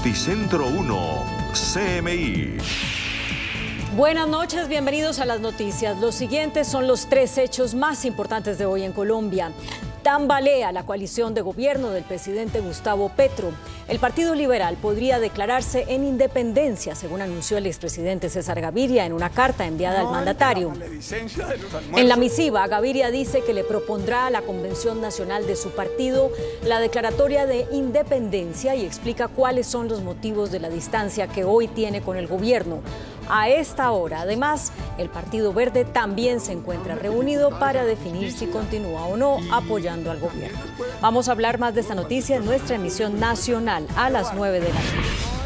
Noticentro 1, CMI. Buenas noches, bienvenidos a las noticias. Los siguientes son los tres hechos más importantes de hoy en Colombia. Tambalea la coalición de gobierno del presidente Gustavo Petro. El Partido Liberal podría declararse en independencia, según anunció el expresidente César Gaviria en una carta enviada al mandatario. En la misiva, Gaviria dice que le propondrá a la Convención Nacional de su partido la declaratoria de independencia y explica cuáles son los motivos de la distancia que hoy tiene con el gobierno. A esta hora, además, el Partido Verde también se encuentra reunido para definir si continúa o no apoyando al gobierno. Vamos a hablar más de esta noticia en nuestra emisión nacional a las 9 de la noche.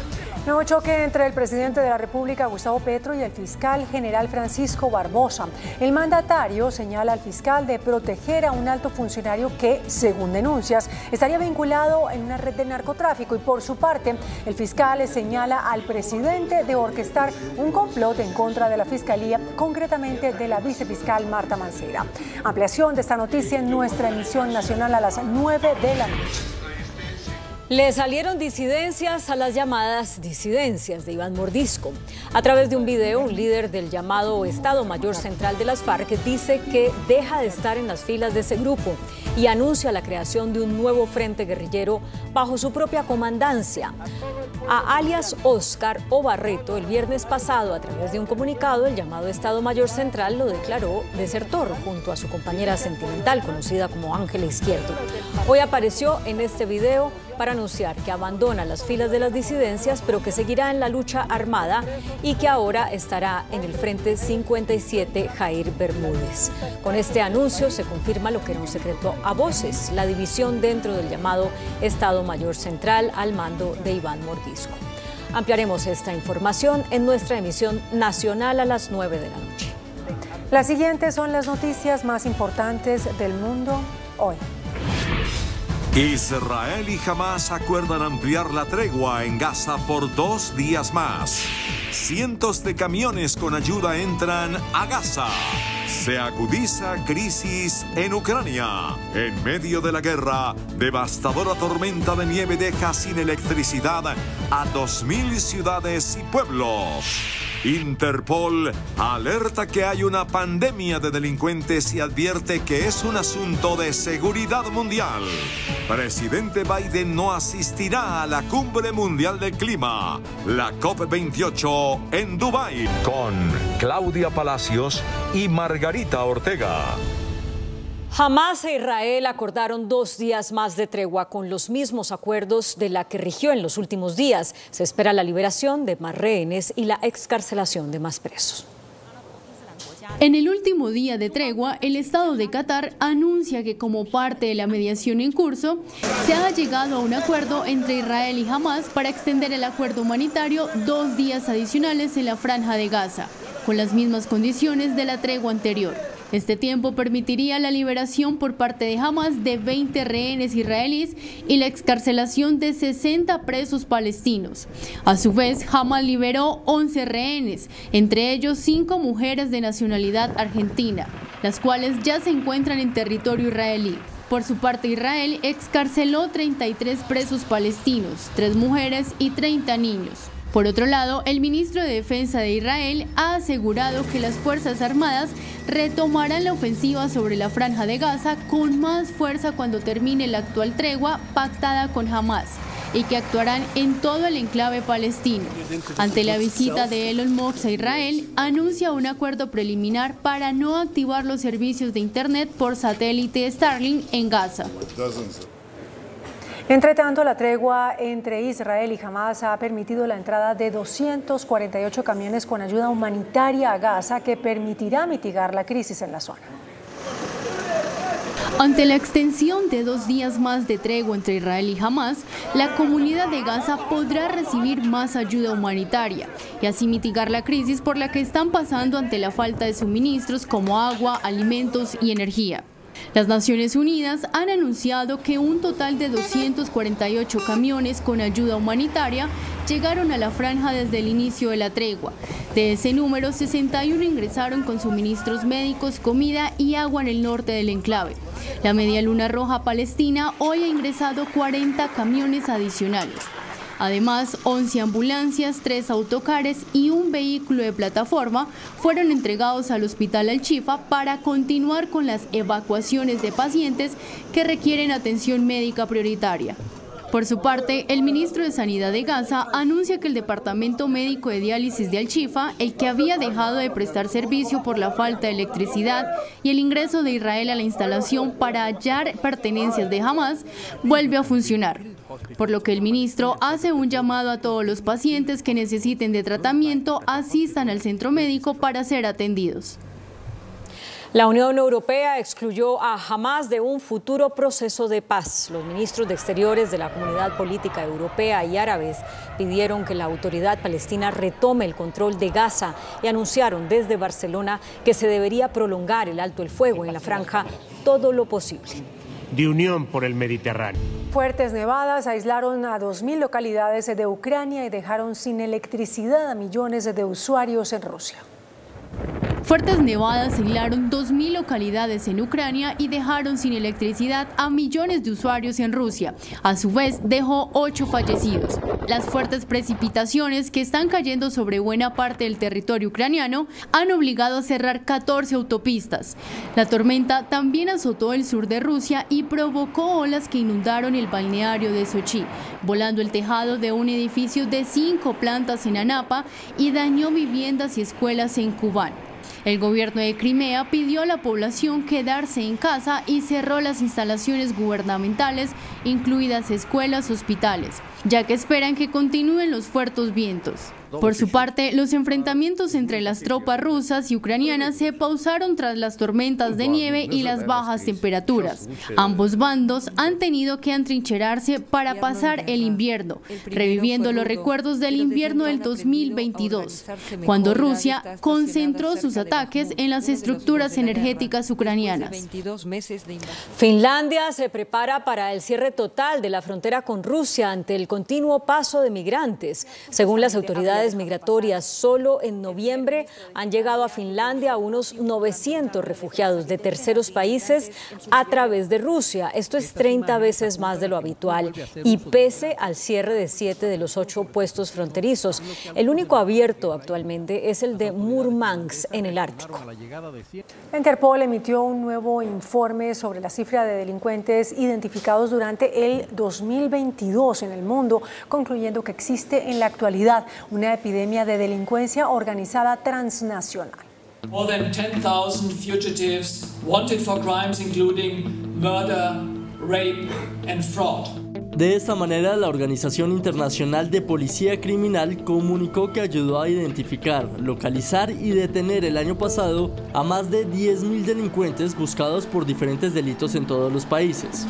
Nuevo choque entre el presidente de la República, Gustavo Petro, y el fiscal general Francisco Barbosa. El mandatario señala al fiscal de proteger a un alto funcionario que, según denuncias, estaría vinculado en una red de narcotráfico y, por su parte, el fiscal señala al presidente de orquestar un complot en contra de la fiscalía, concretamente de la vicefiscal Marta Mancera. Ampliación de esta noticia en nuestra emisión nacional a las 9 de la noche. Le salieron disidencias a las llamadas disidencias de Iván Mordisco. A través de un video, un líder del llamado Estado Mayor Central de las FARC dice que deja de estar en las filas de ese grupo y anuncia la creación de un nuevo frente guerrillero bajo su propia comandancia. A alias Oscar o Barreto, el viernes pasado, a través de un comunicado, el llamado Estado Mayor Central lo declaró desertor junto a su compañera sentimental, conocida como Ángela Izquierdo. Hoy apareció en este video para anunciar que abandona las filas de las disidencias, pero que seguirá en la lucha armada y que ahora estará en el Frente 57 Jair Bermúdez. Con este anuncio se confirma lo que era un secreto a voces, la división dentro del llamado Estado Mayor Central al mando de Iván Mordisco. Ampliaremos esta información en nuestra emisión nacional a las 9 de la noche. Las siguientes son las noticias más importantes del mundo hoy. Israel y Hamas acuerdan ampliar la tregua en Gaza por dos días más. Cientos de camiones con ayuda entran a Gaza. Se agudiza crisis en Ucrania. En medio de la guerra, devastadora tormenta de nieve deja sin electricidad a 2.000 ciudades y pueblos. Interpol alerta que hay una pandemia de delincuentes y advierte que es un asunto de seguridad mundial. Presidente Biden no asistirá a la Cumbre Mundial del Clima, la COP28 en Dubái. Con Claudia Palacios y Margarita Ortega. Hamas e Israel acordaron dos días más de tregua con los mismos acuerdos de la que rigió en los últimos días. Se espera la liberación de más rehenes y la excarcelación de más presos. En el último día de tregua, el Estado de Qatar anuncia que como parte de la mediación en curso, se ha llegado a un acuerdo entre Israel y Hamas para extender el acuerdo humanitario dos días adicionales en la franja de Gaza, con las mismas condiciones de la tregua anterior. Este tiempo permitiría la liberación por parte de Hamas de 20 rehenes israelíes y la excarcelación de 60 presos palestinos. A su vez, Hamas liberó 11 rehenes, entre ellos 5 mujeres de nacionalidad argentina, las cuales ya se encuentran en territorio israelí. Por su parte, Israel excarceló 33 presos palestinos, 3 mujeres y 30 niños. Por otro lado, el ministro de Defensa de Israel ha asegurado que las Fuerzas Armadas retomarán la ofensiva sobre la franja de Gaza con más fuerza cuando termine la actual tregua pactada con Hamas y que actuarán en todo el enclave palestino. Ante la visita de Elon Musk a Israel, anuncia un acuerdo preliminar para no activar los servicios de Internet por satélite Starlink en Gaza. Entre tanto, la tregua entre Israel y Hamas ha permitido la entrada de 248 camiones con ayuda humanitaria a Gaza que permitirá mitigar la crisis en la zona. Ante la extensión de dos días más de tregua entre Israel y Hamas, la comunidad de Gaza podrá recibir más ayuda humanitaria y así mitigar la crisis por la que están pasando ante la falta de suministros como agua, alimentos y energía. Las Naciones Unidas han anunciado que un total de 248 camiones con ayuda humanitaria llegaron a la franja desde el inicio de la tregua. De ese número, 61 ingresaron con suministros médicos, comida y agua en el norte del enclave. La Media Luna Roja Palestina hoy ha ingresado 40 camiones adicionales. Además, 11 ambulancias, 3 autocares y un vehículo de plataforma fueron entregados al Hospital Alchifa para continuar con las evacuaciones de pacientes que requieren atención médica prioritaria. Por su parte, el ministro de Sanidad de Gaza anuncia que el Departamento Médico de Diálisis de Al-Shifa, el que había dejado de prestar servicio por la falta de electricidad y el ingreso de Israel a la instalación para hallar pertenencias de Hamas, vuelve a funcionar. Por lo que el ministro hace un llamado a todos los pacientes que necesiten de tratamiento asistan al centro médico para ser atendidos. La Unión Europea excluyó a Hamas de un futuro proceso de paz. Los ministros de Exteriores de la Comunidad Política Europea y árabes pidieron que la autoridad palestina retome el control de Gaza y anunciaron desde Barcelona que se debería prolongar el alto el fuego en la franja todo lo posible. De unión por el Mediterráneo. Fuertes nevadas aislaron a 2.000 localidades de Ucrania y dejaron sin electricidad a millones de usuarios en Rusia. Fuertes nevadas aislaron 2.000 localidades en Ucrania y dejaron sin electricidad a millones de usuarios en Rusia. A su vez, dejó 8 fallecidos. Las fuertes precipitaciones que están cayendo sobre buena parte del territorio ucraniano han obligado a cerrar 14 autopistas. La tormenta también azotó el sur de Rusia y provocó olas que inundaron el balneario de Sochi, volando el tejado de un edificio de cinco plantas en Anapa y dañó viviendas y escuelas en Kubán. El gobierno de Crimea pidió a la población quedarse en casa y cerró las instalaciones gubernamentales, incluidas escuelas, hospitales, ya que esperan que continúen los fuertes vientos. Por su parte, los enfrentamientos entre las tropas rusas y ucranianas se pausaron tras las tormentas de nieve y las bajas temperaturas. Ambos bandos han tenido que antrincherarse para pasar el invierno, reviviendo los recuerdos del invierno del 2022, cuando Rusia concentró sus ataques en las estructuras energéticas ucranianas. Finlandia se prepara para el cierre total de la frontera con Rusia ante el continuo paso de migrantes, según las autoridades migratorias. Solo en noviembre han llegado a Finlandia unos 900 refugiados de terceros países a través de Rusia. Esto es 30 veces más de lo habitual y pese al cierre de siete de los ocho puestos fronterizos. El único abierto actualmente es el de Murmansk en el Ártico. Interpol emitió un nuevo informe sobre la cifra de delincuentes identificados durante el 2022 en el mundo, concluyendo que existe en la actualidad una epidemia de delincuencia organizada transnacional. More than 10,000 fugitives wanted for crimes including murder, rape and fraud. De esta manera, la Organización Internacional de Policía Criminal comunicó que ayudó a identificar, localizar y detener el año pasado a más de 10.000 delincuentes buscados por diferentes delitos en todos los países.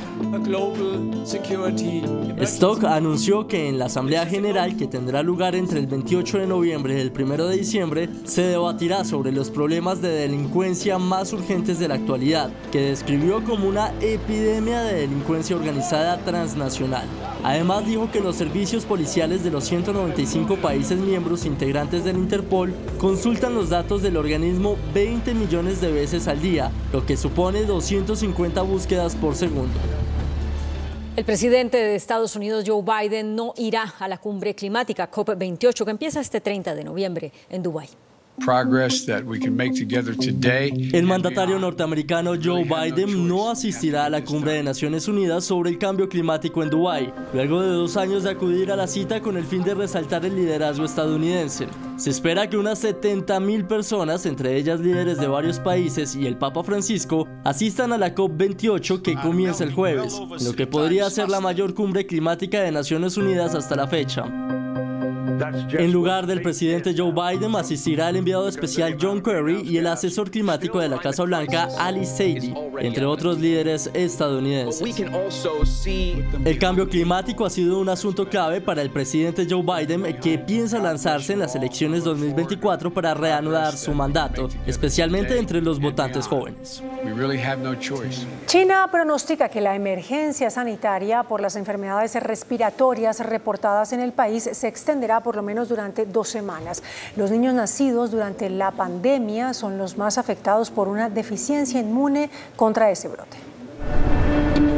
Stock anunció que en la Asamblea General que tendrá lugar entre el 28 de noviembre y el 1 de diciembre se debatirá sobre los problemas de delincuencia más urgentes de la actualidad, que describió como una epidemia de delincuencia organizada transnacional Además dijo que los servicios policiales de los 195 países miembros integrantes del Interpol consultan los datos del organismo 20 millones de veces al día, lo que supone 250 búsquedas por segundo. El presidente de Estados Unidos, Joe Biden, no irá a la cumbre climática COP28 que empieza este 30 de noviembre en Dubái. El mandatario norteamericano Joe Biden no asistirá a la cumbre de Naciones Unidas sobre el cambio climático en Dubái, luego de dos años de acudir a la cita con el fin de resaltar el liderazgo estadounidense. Se espera que unas 70 mil personas, entre ellas líderes de varios países y el Papa Francisco, asistan a la COP28 que comienza el jueves, lo que podría ser la mayor cumbre climática de Naciones Unidas hasta la fecha. En lugar del presidente Joe Biden asistirá el enviado especial John Kerry y el asesor climático de la Casa Blanca Ali Sadie, entre otros líderes estadounidenses. El cambio climático ha sido un asunto clave para el presidente Joe Biden que piensa lanzarse en las elecciones 2024 para reanudar su mandato, especialmente entre los votantes jóvenes. China pronostica que la emergencia sanitaria por las enfermedades respiratorias reportadas en el país se extenderá por lo menos durante dos semanas. Los niños nacidos durante la pandemia son los más afectados por una deficiencia inmune contra ese brote.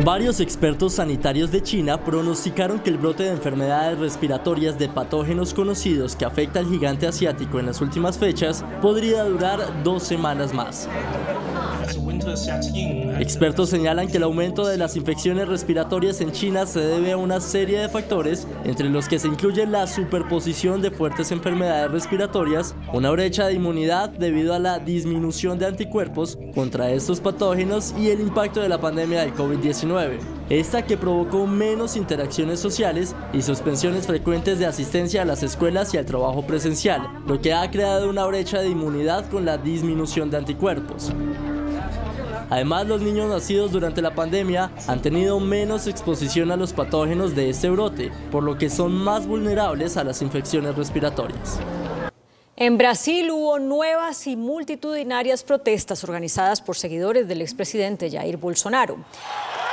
Varios expertos sanitarios de China pronosticaron que el brote de enfermedades respiratorias de patógenos conocidos que afecta al gigante asiático en las últimas fechas podría durar dos semanas más. Expertos señalan que el aumento de las infecciones respiratorias en China se debe a una serie de factores, entre los que se incluye la superposición de fuertes enfermedades respiratorias, una brecha de inmunidad debido a la disminución de anticuerpos contra estos patógenos y el impacto de la pandemia del COVID-19. Esta que provocó menos interacciones sociales y suspensiones frecuentes de asistencia a las escuelas y al trabajo presencial, lo que ha creado una brecha de inmunidad con la disminución de anticuerpos. Además, los niños nacidos durante la pandemia han tenido menos exposición a los patógenos de este brote, por lo que son más vulnerables a las infecciones respiratorias. En Brasil hubo nuevas y multitudinarias protestas organizadas por seguidores del expresidente Jair Bolsonaro.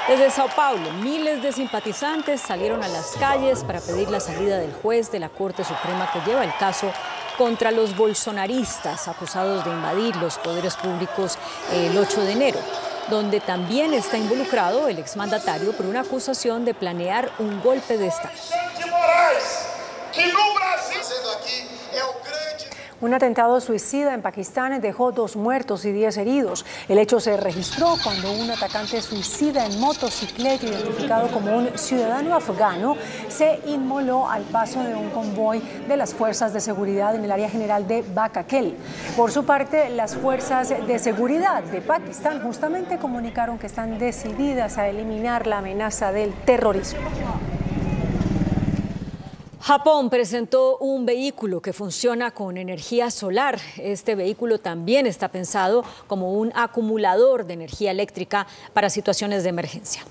Desde Sao Paulo, miles de simpatizantes salieron a las calles para pedir la salida del juez de la Corte Suprema que lleva el caso contra los bolsonaristas acusados de invadir los poderes públicos el 8 de enero, donde también está involucrado el exmandatario por una acusación de planear un golpe de Estado. Un atentado suicida en Pakistán dejó dos muertos y diez heridos. El hecho se registró cuando un atacante suicida en motocicleta, identificado como un ciudadano afgano, se inmoló al paso de un convoy de las fuerzas de seguridad en el área general de Bakakel. Por su parte, las fuerzas de seguridad de Pakistán justamente comunicaron que están decididas a eliminar la amenaza del terrorismo. Japón presentó un vehículo que funciona con energía solar. Este vehículo también está pensado como un acumulador de energía eléctrica para situaciones de emergencia.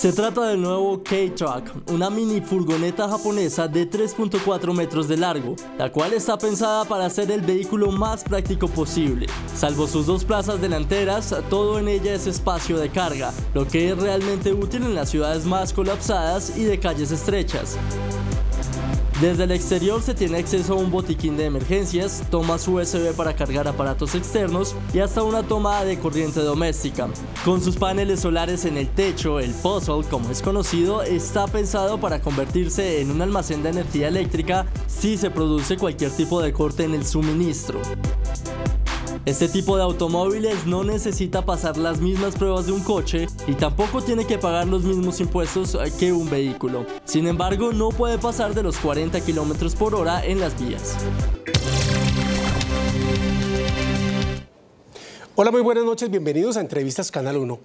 Se trata del nuevo K-Truck, una mini furgoneta japonesa de 3.4 metros de largo, la cual está pensada para ser el vehículo más práctico posible. Salvo sus dos plazas delanteras, todo en ella es espacio de carga, lo que es realmente útil en las ciudades más colapsadas y de calles estrechas. Desde el exterior se tiene acceso a un botiquín de emergencias, tomas USB para cargar aparatos externos y hasta una toma de corriente doméstica. Con sus paneles solares en el techo, el Puzzle, como es conocido, está pensado para convertirse en un almacén de energía eléctrica si se produce cualquier tipo de corte en el suministro. Este tipo de automóviles no necesita pasar las mismas pruebas de un coche y tampoco tiene que pagar los mismos impuestos que un vehículo. Sin embargo, no puede pasar de los 40 km por hora en las vías. Hola, muy buenas noches, bienvenidos a Entrevistas Canal 1.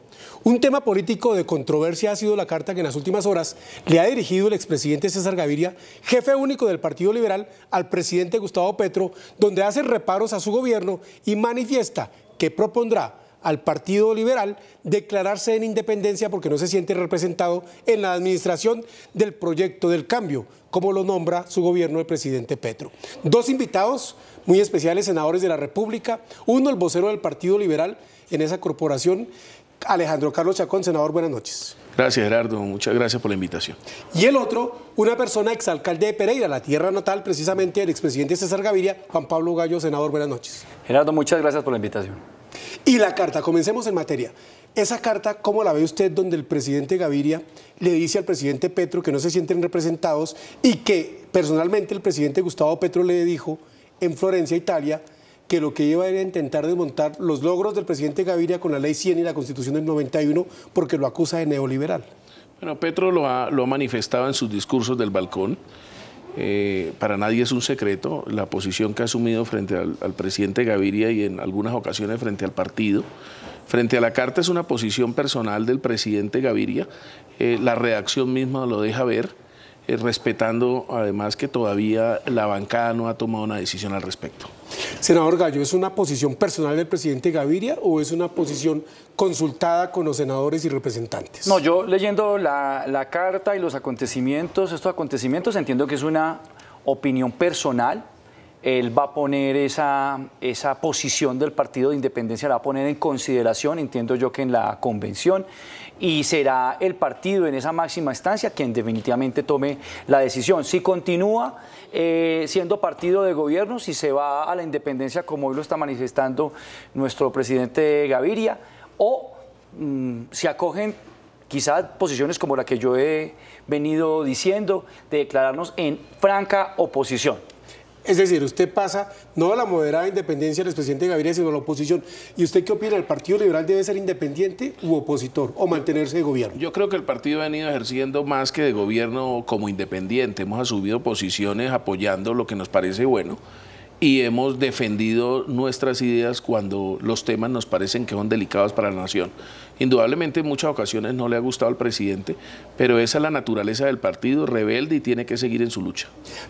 Un tema político de controversia ha sido la carta que en las últimas horas le ha dirigido el expresidente César Gaviria, jefe único del Partido Liberal, al presidente Gustavo Petro, donde hace reparos a su gobierno y manifiesta que propondrá al Partido Liberal declararse en independencia porque no se siente representado en la administración del proyecto del cambio, como lo nombra su gobierno el presidente Petro. Dos invitados muy especiales, senadores de la República, uno el vocero del Partido Liberal en esa corporación, Alejandro Carlos Chacón, senador, buenas noches. Gracias, Gerardo. Muchas gracias por la invitación. Y el otro, una persona exalcalde de Pereira, la tierra natal precisamente del expresidente César Gaviria, Juan Pablo Gallo, senador, buenas noches. Gerardo, muchas gracias por la invitación. Y la carta, comencemos en materia. Esa carta, ¿cómo la ve usted donde el presidente Gaviria le dice al presidente Petro que no se sienten representados y que personalmente el presidente Gustavo Petro le dijo en Florencia, Italia, que lo que iba era intentar desmontar los logros del presidente Gaviria con la ley 100 y la constitución del 91 porque lo acusa de neoliberal. Bueno, Petro lo ha, lo ha manifestado en sus discursos del balcón. Eh, para nadie es un secreto la posición que ha asumido frente al, presidente Gaviria y en algunas ocasiones frente al partido. Frente a la carta es una posición personal del presidente Gaviria. Eh, la redacción misma lo deja ver. Eh, respetando además que todavía la bancada no ha tomado una decisión al respecto. Senador Gallo, ¿es una posición personal del presidente Gaviria o es una posición consultada con los senadores y representantes? No, yo leyendo la, carta y los acontecimientos, estos acontecimientos, entiendo que es una opinión personal él va a poner esa, esa posición del Partido de Independencia, la va a poner en consideración, entiendo yo que en la convención, y será el partido en esa máxima instancia quien definitivamente tome la decisión. Si continúa eh, siendo partido de gobierno, si se va a la independencia como hoy lo está manifestando nuestro presidente Gaviria, o mm, se acogen quizás posiciones como la que yo he venido diciendo, de declararnos en franca oposición. Es decir, usted pasa no a la moderada independencia del expresidente Gaviria, sino a la oposición. ¿Y usted qué opina? ¿El Partido Liberal debe ser independiente u opositor o mantenerse de gobierno? Yo creo que el partido ha venido ejerciendo más que de gobierno como independiente. Hemos asumido posiciones apoyando lo que nos parece bueno y hemos defendido nuestras ideas cuando los temas nos parecen que son delicados para la nación. Indudablemente en muchas ocasiones no le ha gustado al presidente, pero esa es la naturaleza del partido, rebelde y tiene que seguir en su lucha.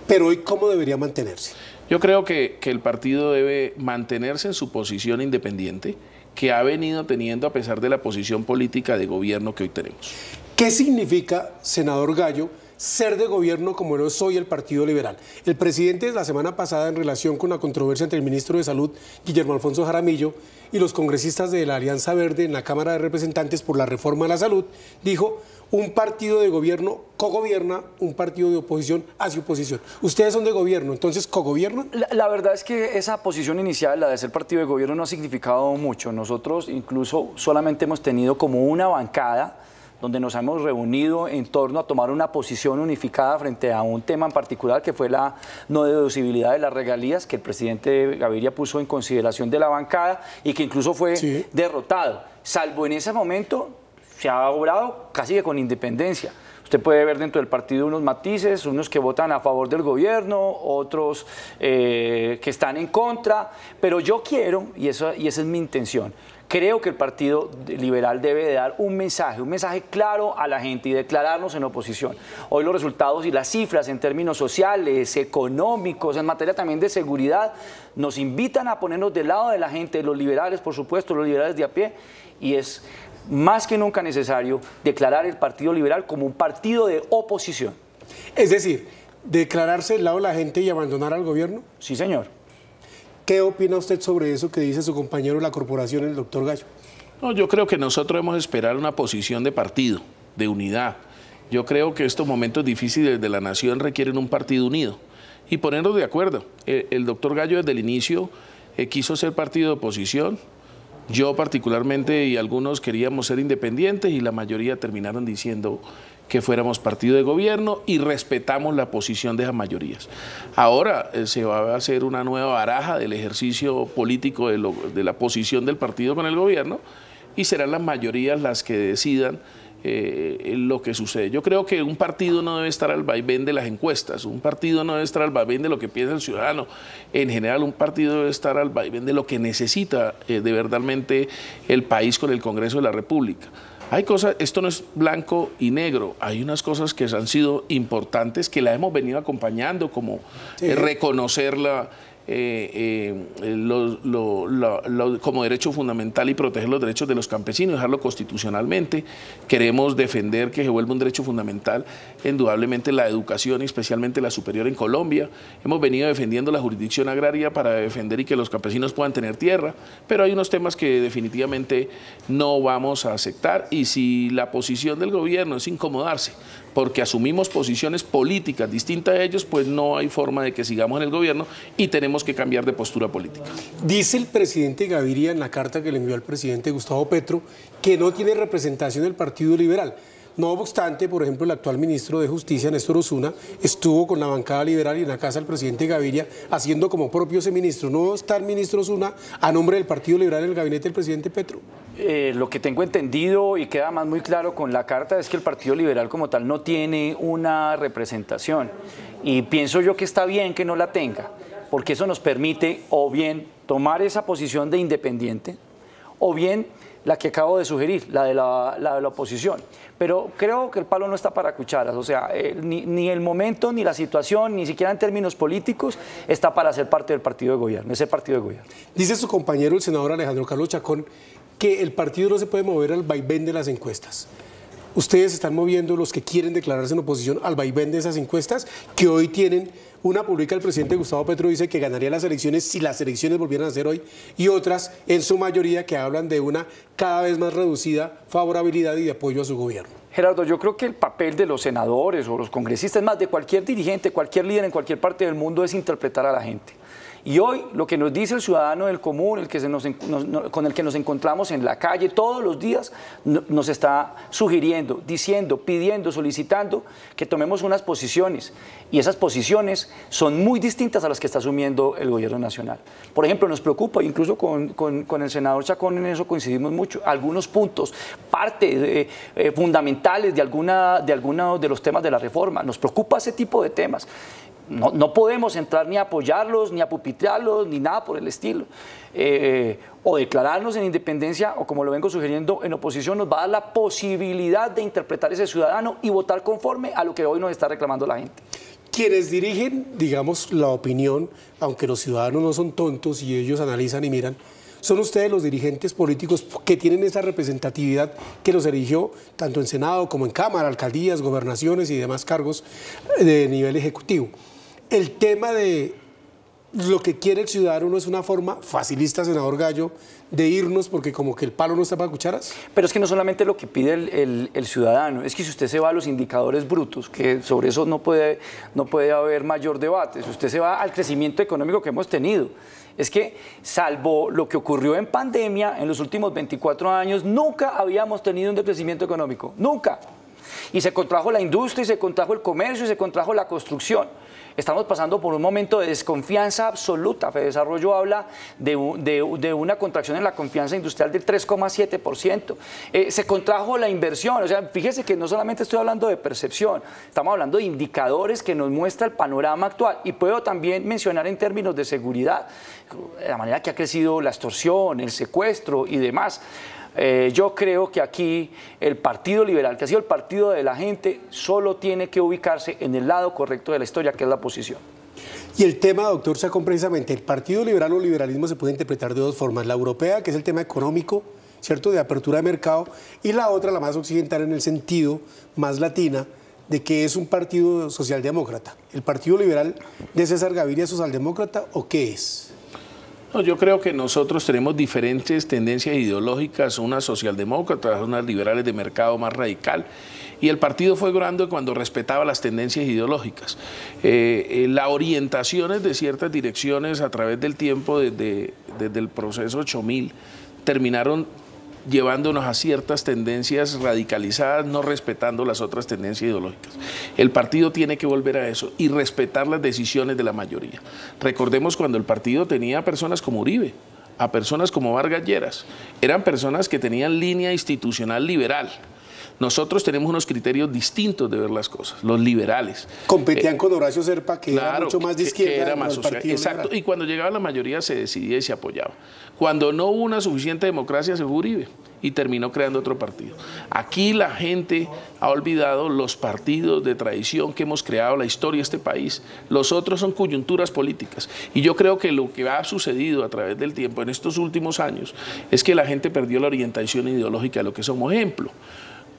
Pero hoy, ¿cómo debería mantenerse? Yo creo que, que el partido debe mantenerse en su posición independiente que ha venido teniendo a pesar de la posición política de gobierno que hoy tenemos. ¿Qué significa, senador Gallo, ser de gobierno como lo soy el Partido Liberal. El presidente la semana pasada en relación con la controversia entre el ministro de Salud, Guillermo Alfonso Jaramillo, y los congresistas de la Alianza Verde en la Cámara de Representantes por la reforma a la salud, dijo, un partido de gobierno cogobierna, un partido de oposición hace oposición. Ustedes son de gobierno, entonces cogobiernan. La, la verdad es que esa posición inicial, la de ser partido de gobierno, no ha significado mucho. Nosotros incluso solamente hemos tenido como una bancada donde nos hemos reunido en torno a tomar una posición unificada frente a un tema en particular que fue la no deducibilidad de las regalías que el presidente Gaviria puso en consideración de la bancada y que incluso fue derrotado. Salvo en ese momento se ha obrado casi que con independencia. Usted puede ver dentro del partido unos matices, unos que votan a favor del gobierno, otros eh, que están en contra, pero yo quiero, y, eso, y esa es mi intención, Creo que el Partido Liberal debe de dar un mensaje, un mensaje claro a la gente y declararnos en oposición. Hoy los resultados y las cifras en términos sociales, económicos, en materia también de seguridad, nos invitan a ponernos del lado de la gente, los liberales, por supuesto, los liberales de a pie, y es más que nunca necesario declarar el Partido Liberal como un partido de oposición. Es decir, declararse del lado de la gente y abandonar al gobierno. Sí, señor. ¿Qué opina usted sobre eso que dice su compañero de la corporación, el doctor Gallo? No, yo creo que nosotros debemos esperar una posición de partido, de unidad. Yo creo que estos momentos difíciles de la nación requieren un partido unido y ponernos de acuerdo. El, doctor Gallo desde el inicio eh, quiso ser partido de oposición, yo particularmente y algunos queríamos ser independientes y la mayoría terminaron diciendo que fuéramos partido de gobierno y respetamos la posición de esas mayorías. Ahora eh, se va a hacer una nueva baraja del ejercicio político de la posición del partido con el gobierno y serán las mayorías las que decidan eh, lo que sucede. Yo creo que un partido no debe estar al vaivén de las encuestas, un partido no debe estar al vaivén de lo que piensa el ciudadano. En general, un partido debe estar al vaivén de lo que necesita eh, de verdadmente el país con el Congreso de la República. Hay cosas, esto no es blanco y negro, hay unas cosas que han sido importantes que la hemos venido acompañando, como reconocerla eh, eh, como derecho fundamental y proteger los derechos de los campesinos, dejarlo constitucionalmente. Queremos defender que se vuelva un derecho fundamental, indudablemente la educación, especialmente la superior en Colombia. Hemos venido defendiendo la jurisdicción agraria para defender y que los campesinos puedan tener tierra, pero hay unos temas que definitivamente no vamos a aceptar y si la posición del gobierno es incomodarse porque asumimos posiciones políticas distintas a ellos, pues no hay forma de que sigamos en el gobierno y tenemos que cambiar de postura política. Dice el presidente Gaviria en la carta que le envió al presidente Gustavo Petro que no tiene representación del Partido Liberal. No obstante, por ejemplo, el actual ministro de Justicia, Néstor Osuna, estuvo con la bancada liberal y en la casa del presidente Gaviria haciendo como propio ese ministro. ¿No está el ministro Osuna a nombre del Partido Liberal en el gabinete del presidente Petro? Eh, lo que tengo entendido y queda más muy claro con la carta es que el Partido Liberal como tal no tiene una representación y pienso yo que está bien que no la tenga porque eso nos permite o bien tomar esa posición de independiente o bien la que acabo de sugerir, la de la, de la oposición. Pero creo que el palo no está para cucharas, o sea, eh, ni, ni, el momento, ni la situación, ni siquiera en términos políticos, está para ser parte del partido de gobierno, ese partido de gobierno. Dice su compañero, el senador Alejandro Carlos Chacón, que el partido no se puede mover al vaivén de las encuestas. ustedes están moviendo los que quieren declararse en oposición al vaivén de esas encuestas que hoy tienen una publica el presidente Gustavo Petro dice que ganaría las elecciones si las elecciones volvieran a ser hoy y otras en su mayoría que hablan de una cada vez más reducida favorabilidad y de apoyo a su gobierno. Gerardo, yo creo que el papel de los senadores o los congresistas, más de cualquier dirigente, cualquier líder en cualquier parte del mundo es interpretar a la gente. Y hoy lo que nos dice el ciudadano del común, el que con el que nos encontramos en la calle todos los días, nos está sugiriendo, diciendo, pidiendo, solicitando que tomemos unas posiciones. Y esas posiciones son muy distintas a las que está asumiendo el gobierno nacional. Por ejemplo, nos preocupa, incluso con, el senador Chacón en eso coincidimos mucho, algunos puntos, parte eh, fundamentales de, alguna, de algunos de los temas de la reforma. Nos preocupa ese tipo de temas no, podemos entrar ni a apoyarlos, ni a pupitrarlos, ni nada por el estilo. Eh, o declararnos en independencia, o como lo vengo sugiriendo, en oposición, nos va a dar la posibilidad de interpretar ese ciudadano y votar conforme a lo que hoy nos está reclamando la gente. Quienes dirigen, digamos, la opinión, aunque los ciudadanos no son tontos y ellos analizan y miran, son ustedes los dirigentes políticos que tienen esa representatividad que los eligió tanto en Senado como en Cámara, alcaldías, gobernaciones y demás cargos de nivel ejecutivo el tema de lo que quiere el ciudadano no es una forma facilista, senador Gallo, de irnos porque como que el palo no está para cucharas? Pero es que no solamente lo que pide el, ciudadano, es que si usted se va a los indicadores brutos, que sobre eso no puede, no puede haber mayor debate, si usted se va al crecimiento económico que hemos tenido, es que salvo lo que ocurrió en pandemia en los últimos 24 años, nunca habíamos tenido un decrecimiento económico, nunca. Y se contrajo la industria, y se contrajo el comercio, y se contrajo la construcción. Estamos pasando por un momento de desconfianza absoluta. Desarrollo habla de, una contracción en la confianza industrial del 3,7%. Eh, se contrajo la inversión. O sea, fíjese que no solamente estoy hablando de percepción, estamos hablando de indicadores que nos muestra el panorama actual. Y puedo también mencionar en términos de seguridad, la manera que ha crecido la extorsión, el secuestro y demás. Eh, yo creo que aquí el Partido Liberal, que ha sido el partido de la gente, solo tiene que ubicarse en el lado correcto de la historia, que es la posición. Y el tema, doctor Sacón, precisamente, el Partido Liberal o liberalismo se puede interpretar de dos formas. La europea, que es el tema económico, ¿cierto?, de apertura de mercado, y la otra, la más occidental, en el sentido más latina, de que es un partido socialdemócrata. ¿El Partido Liberal de César Gaviria es socialdemócrata o qué es? Yo creo que nosotros tenemos diferentes tendencias ideológicas, unas socialdemócratas, unas liberales de mercado más radical, y el partido fue grande cuando respetaba las tendencias ideológicas. Eh, eh, las orientaciones de ciertas direcciones a través del tiempo, desde, desde el proceso 8000, terminaron llevándonos a ciertas tendencias radicalizadas, no respetando las otras tendencias ideológicas. El partido tiene que volver a eso y respetar las decisiones de la mayoría. Recordemos cuando el partido tenía personas como Uribe, a personas como Vargas Lleras, eran personas que tenían línea institucional liberal nosotros tenemos unos criterios distintos de ver las cosas, los liberales. Competían eh, con Horacio Serpa, que era mucho más de izquierda. era más social. Exacto, y cuando llegaba la mayoría se decidía y se apoyaba. Cuando no hubo una suficiente democracia, se fue Uribe y terminó creando otro partido. Aquí la gente ha olvidado los partidos de tradición que hemos creado, la historia de este país. Los otros son coyunturas políticas. Y yo creo que lo que ha sucedido a través del tiempo en estos últimos años es que la gente perdió la orientación ideológica de lo que somos. Ejemplo,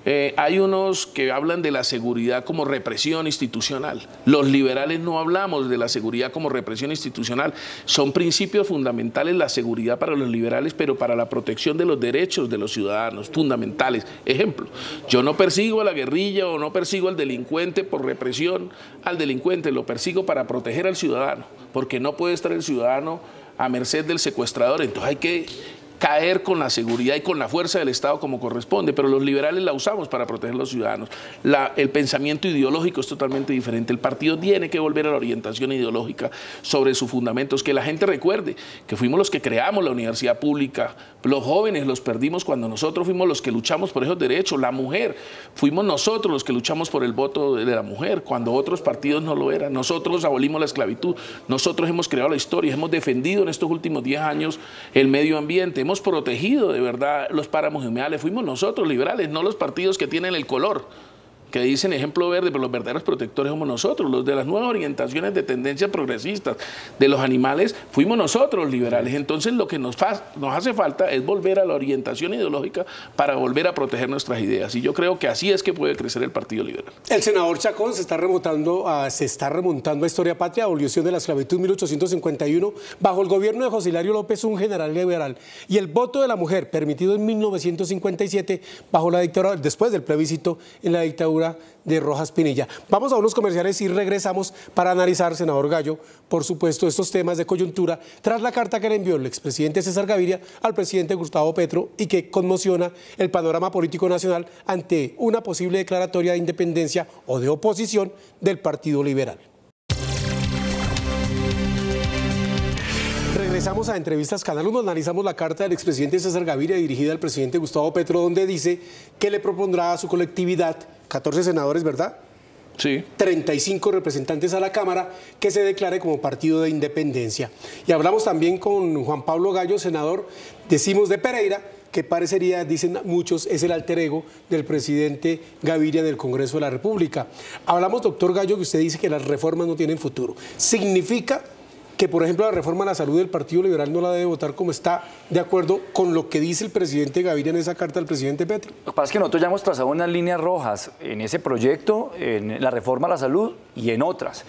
eh, hay unos que hablan de la seguridad como represión institucional. Los liberales no hablamos de la seguridad como represión institucional. Son principios fundamentales la seguridad para los liberales, pero para la protección de los derechos de los ciudadanos, fundamentales. Ejemplo, yo no persigo a la guerrilla o no persigo al delincuente por represión al delincuente, lo persigo para proteger al ciudadano, porque no puede estar el ciudadano a merced del secuestrador. Entonces hay que caer con la seguridad y con la fuerza del Estado como corresponde, pero los liberales la usamos para proteger a los ciudadanos. el pensamiento ideológico es totalmente diferente. El partido tiene que volver a la orientación ideológica sobre sus fundamentos, que la gente recuerde que fuimos los que creamos la universidad pública, los jóvenes los perdimos cuando nosotros fuimos los que luchamos por esos derechos, la mujer, fuimos nosotros los que luchamos por el voto de la mujer, cuando otros partidos no lo eran. Nosotros abolimos la esclavitud, nosotros hemos creado la historia, hemos defendido en estos últimos 10 años el medio ambiente, hemos protegido de verdad los páramos humedales, fuimos nosotros liberales, no los partidos que tienen el color que dicen ejemplo verde, pero los verdaderos protectores somos nosotros, los de las nuevas orientaciones de tendencias progresistas, de los animales, fuimos nosotros liberales. Entonces lo que nos, nos hace falta es volver a la orientación ideológica para volver a proteger nuestras ideas. Y yo creo que así es que puede crecer el Partido Liberal. El senador Chacón se está remontando a, se está remontando a Historia Patria, abolición de la esclavitud 1851, bajo el gobierno de José Hilario López, un general liberal. Y el voto de la mujer, permitido en 1957, bajo la dictadura, después del plebiscito en la dictadura de Rojas Pinilla. Vamos a unos comerciales y regresamos para analizar, senador Gallo, por supuesto, estos temas de coyuntura tras la carta que le envió el expresidente César Gaviria al presidente Gustavo Petro y que conmociona el panorama político nacional ante una posible declaratoria de independencia o de oposición del Partido Liberal. Regresamos a Entrevistas Canal 1, analizamos la carta del expresidente César Gaviria dirigida al presidente Gustavo Petro, donde dice que le propondrá a su colectividad, 14 senadores, ¿verdad? Sí. 35 representantes a la Cámara que se declare como partido de independencia. Y hablamos también con Juan Pablo Gallo, senador, decimos de Pereira, que parecería, dicen muchos, es el alter ego del presidente Gaviria del Congreso de la República. Hablamos, doctor Gallo, que usted dice que las reformas no tienen futuro. ¿Significa que, por ejemplo, la reforma a la salud del Partido Liberal no la debe votar como está de acuerdo con lo que dice el presidente Gaviria en esa carta al presidente Petro. Lo que pasa es que nosotros ya hemos trazado unas líneas rojas en ese proyecto, en la reforma a la salud y en otras.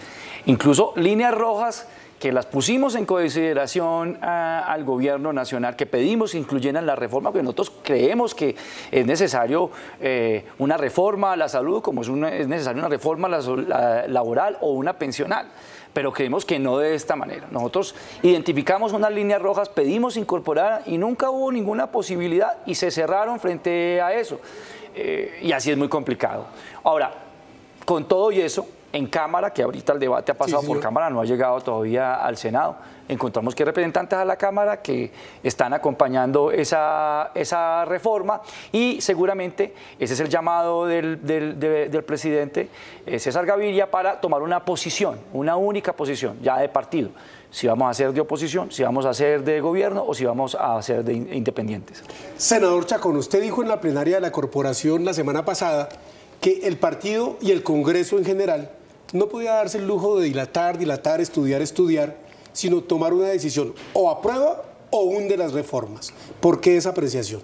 Incluso líneas rojas que las pusimos en consideración al gobierno nacional, que pedimos incluyeran la reforma, porque nosotros creemos que es necesario eh, una reforma a la salud, como es, una, es necesaria una reforma laboral o una pensional pero creemos que no de esta manera. Nosotros identificamos unas líneas rojas, pedimos incorporar y nunca hubo ninguna posibilidad y se cerraron frente a eso. Eh, y así es muy complicado. Ahora, con todo y eso, en Cámara, que ahorita el debate ha pasado por Cámara, no ha llegado todavía al Senado. Encontramos que hay representantes a la Cámara que están acompañando esa, esa reforma y seguramente ese es el llamado del, del, presidente eh, César Gaviria para tomar una posición, una única posición, ya de partido. Si vamos a ser de oposición, si vamos a ser de gobierno o si vamos a ser de independientes. Senador Chacón, usted dijo en la plenaria de la corporación la semana pasada que el partido y el Congreso en general no podía darse el lujo de dilatar, dilatar, estudiar, estudiar, sino tomar una decisión o aprueba o hunde las reformas. ¿Por qué esa apreciación?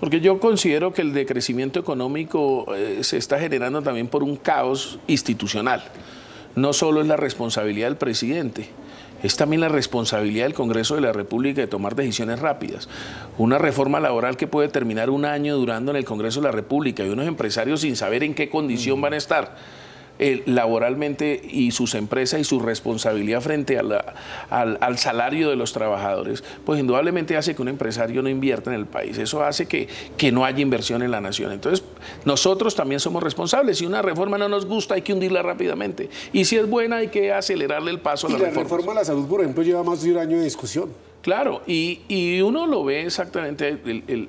Porque yo considero que el decrecimiento económico eh, se está generando también por un caos institucional. No solo es la responsabilidad del presidente, es también la responsabilidad del Congreso de la República de tomar decisiones rápidas. Una reforma laboral que puede terminar un año durando en el Congreso de la República y unos empresarios sin saber en qué condición van a estar eh, laboralmente y sus empresas y su responsabilidad frente al, salario de los trabajadores, pues indudablemente hace que un empresario no invierta en el país. Eso hace que, que no haya inversión en la nación. Entonces, nosotros también somos responsables. Si una reforma no nos gusta, hay que hundirla rápidamente. Y si es buena, hay que acelerarle el paso a la, y la reforma a la salud, por ejemplo, lleva más de un año de discusión. Claro, y, uno lo ve exactamente,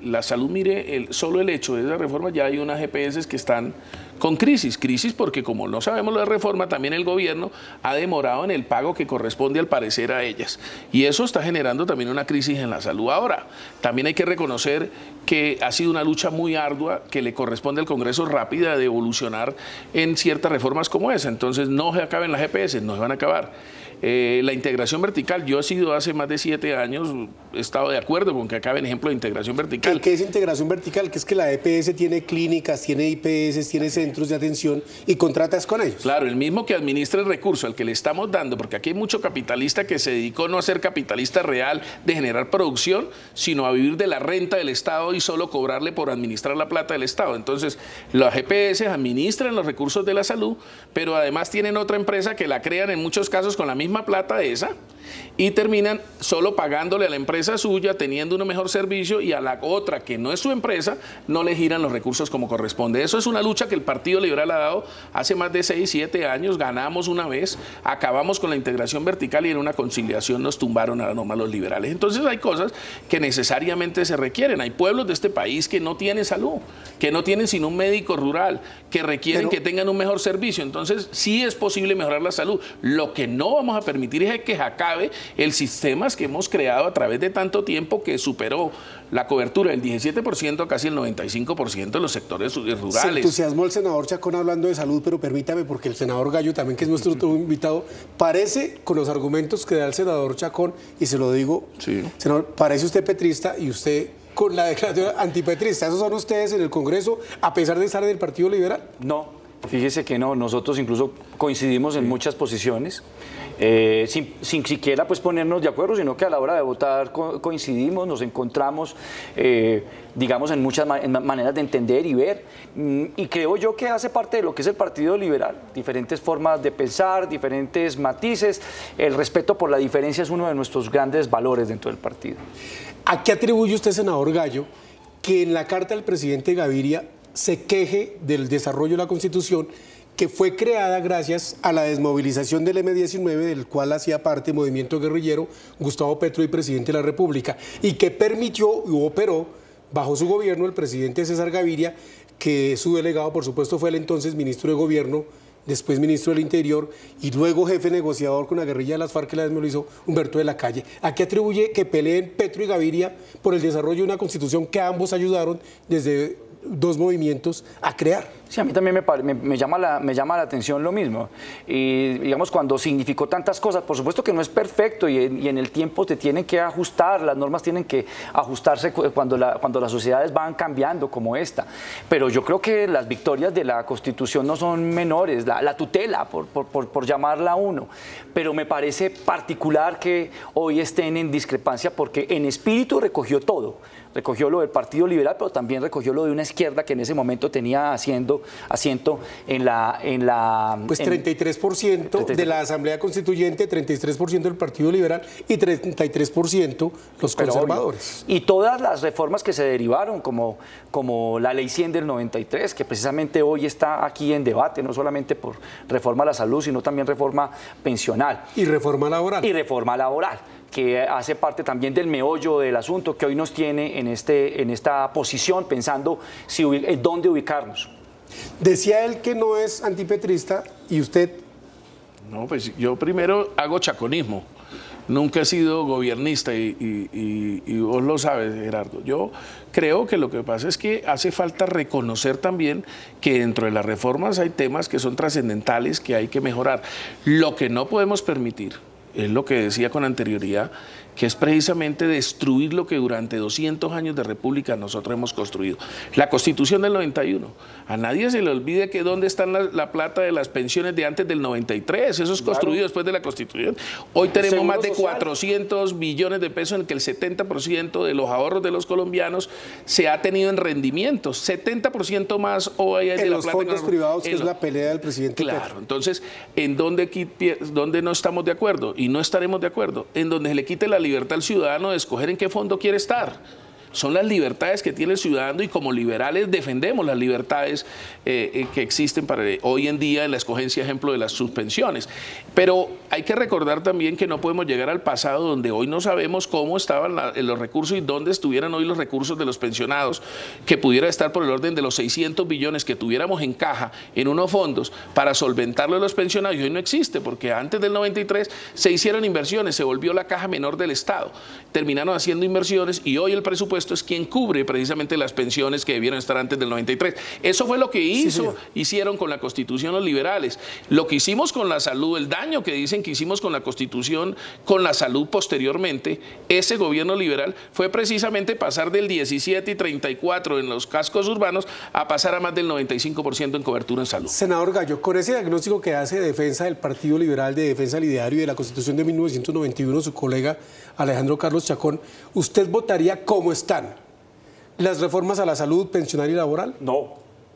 la salud, mire, el, solo el hecho de esa reforma, ya hay unas GPS que están con crisis, crisis porque como no sabemos de reforma, también el gobierno ha demorado en el pago que corresponde al parecer a ellas. Y eso está generando también una crisis en la salud. Ahora, también hay que reconocer que ha sido una lucha muy ardua que le corresponde al Congreso rápida de evolucionar en ciertas reformas como esa. Entonces no se acaben las GPS, no se van a acabar. Eh, la integración vertical, yo he sido hace más de siete años, he estado de acuerdo con que acabe en ejemplo de integración vertical. ¿Qué, es integración vertical? Que es que la EPS tiene clínicas, tiene IPS, tiene centros de atención y contratas con ellos. Claro, el mismo que administra el recurso al que le estamos dando, porque aquí hay mucho capitalista que se dedicó no a ser capitalista real de generar producción, sino a vivir de la renta del Estado y solo cobrarle por administrar la plata del Estado. Entonces, las EPS administran los recursos de la salud, pero además tienen otra empresa que la crean en muchos casos con la misma plata esa y terminan solo pagándole a la empresa suya, teniendo un mejor servicio y a la otra que no es su empresa, no le giran los recursos como corresponde. Eso es una lucha que el Partido Liberal ha dado hace más de 6, 7 años, ganamos una vez, acabamos con la integración vertical y en una conciliación nos tumbaron a la norma los liberales. Entonces hay cosas que necesariamente se requieren. Hay pueblos de este país que no tienen salud, que no tienen sino un médico rural, que requieren que tengan un mejor servicio. Entonces sí es posible mejorar la salud. Lo que no vamos a permitir es que acabe grave el sistema que hemos creado a través de tanto tiempo que superó la cobertura del 17% a casi el 95% de los sectores rurales. Se entusiasmó el senador Chacón hablando de salud, pero permítame, porque el senador Gallo también, que es nuestro otro invitado, parece, con los argumentos que da el senador Chacón, y se lo digo, senador, parece usted petrista y usted con la declaración antipetrista. ¿Esos son ustedes en el Congreso, a pesar de estar en el Partido Liberal? No, fíjese que no, nosotros incluso coincidimos en muchas posiciones. Eh, sin, siquiera pues ponernos de acuerdo, sino que a la hora de votar coincidimos, nos encontramos, eh, digamos, en muchas maneras de entender y ver. Mm, y creo yo que hace parte de lo que es el Partido Liberal, diferentes formas de pensar, diferentes matices. El respeto por la diferencia es uno de nuestros grandes valores dentro del partido. ¿A qué atribuye usted, senador Gallo, que en la carta del presidente Gaviria se queje del desarrollo de la Constitución que fue creada gracias a la desmovilización del M-19, del cual hacía parte el movimiento guerrillero Gustavo Petro y presidente de la República, y que permitió y operó bajo su gobierno el presidente César Gaviria, que su delegado, por supuesto, fue el entonces ministro de Gobierno, después ministro del Interior y luego jefe negociador con la guerrilla de las FARC que la desmovilizó, Humberto de la Calle. ¿A qué atribuye que peleen Petro y Gaviria por el desarrollo de una constitución que ambos ayudaron desde dos movimientos a crear? Sí, a mí también me, llama la, me llama la atención lo mismo. Y digamos, cuando significó tantas cosas, por supuesto que no es perfecto y, en el tiempo te tienen que ajustar, las normas tienen que ajustarse cuando, cuando las sociedades van cambiando como esta. Pero yo creo que las victorias de la Constitución no son menores, la, tutela, por, por, por, llamarla uno. Pero me parece particular que hoy estén en discrepancia porque en espíritu recogió todo. Recogió lo del Partido Liberal, pero también recogió lo de una izquierda que en ese momento tenía haciendo asiento en la... En la pues 33%, de la Asamblea Constituyente, 33% del Partido Liberal y 33% los conservadores. Y todas las reformas que se derivaron, como, como la Ley 100 del 93, que precisamente hoy está aquí en debate, no solamente por reforma a la salud, sino también reforma pensional. Y reforma laboral. Y reforma laboral que hace parte también del meollo del asunto que hoy nos tiene en, este, en esta posición, pensando si, dónde ubicarnos. Decía él que no es antipetrista y usted... No, pues yo primero hago chaconismo. Nunca he sido gobernista y, vos lo sabes, Gerardo. Yo creo que lo que pasa es que hace falta reconocer también que dentro de las reformas hay temas que son trascendentales que hay que mejorar. Lo que no podemos permitir, es lo que decía con anterioridad, que es precisamente destruir lo que durante 200 años de república nosotros hemos construido. La constitución del 91. A nadie se le olvide que dónde está la, plata de las pensiones de antes del 93. Eso es construido después de la constitución. Hoy tenemos más de 400 billones de pesos en que el 70% de los ahorros de los colombianos se ha tenido en rendimientos. 70% más hoy hay de la los fondos privados, que es la pelea del presidente Claro, entonces, ¿en dónde, dónde no estamos de acuerdo? Y no estaremos de acuerdo. En donde se le quite la libertad libertad al ciudadano de escoger en qué fondo quiere estar son las libertades que tiene el ciudadano y como liberales defendemos las libertades eh, eh, que existen para hoy en día en la escogencia, ejemplo, de las suspensiones. Pero hay que recordar también que no podemos llegar al pasado donde hoy no sabemos cómo estaban los recursos y dónde estuvieran hoy los recursos de los pensionados, que pudiera estar por el orden de los 600 billones que tuviéramos en caja en unos fondos para solventarlo de los pensionados. Y hoy no existe, porque antes del 93 se hicieron inversiones, se volvió la caja menor del Estado, terminaron haciendo inversiones y hoy el presupuesto esto es quien cubre precisamente las pensiones que debieron estar antes del 93. Eso fue lo que hizo, hicieron con la Constitución los liberales. Lo que hicimos con la salud, el daño que dicen que hicimos con la Constitución, con la salud posteriormente, ese gobierno liberal fue precisamente pasar del 17 y 34 en los cascos urbanos a pasar a más del 95% en cobertura en salud. Senador Gallo, con ese diagnóstico que hace de defensa del Partido Liberal, de defensa del ideario y de la Constitución de 1991, su colega Alejandro Carlos Chacón, ¿usted votaría como están las reformas a la salud, pensional y laboral? No,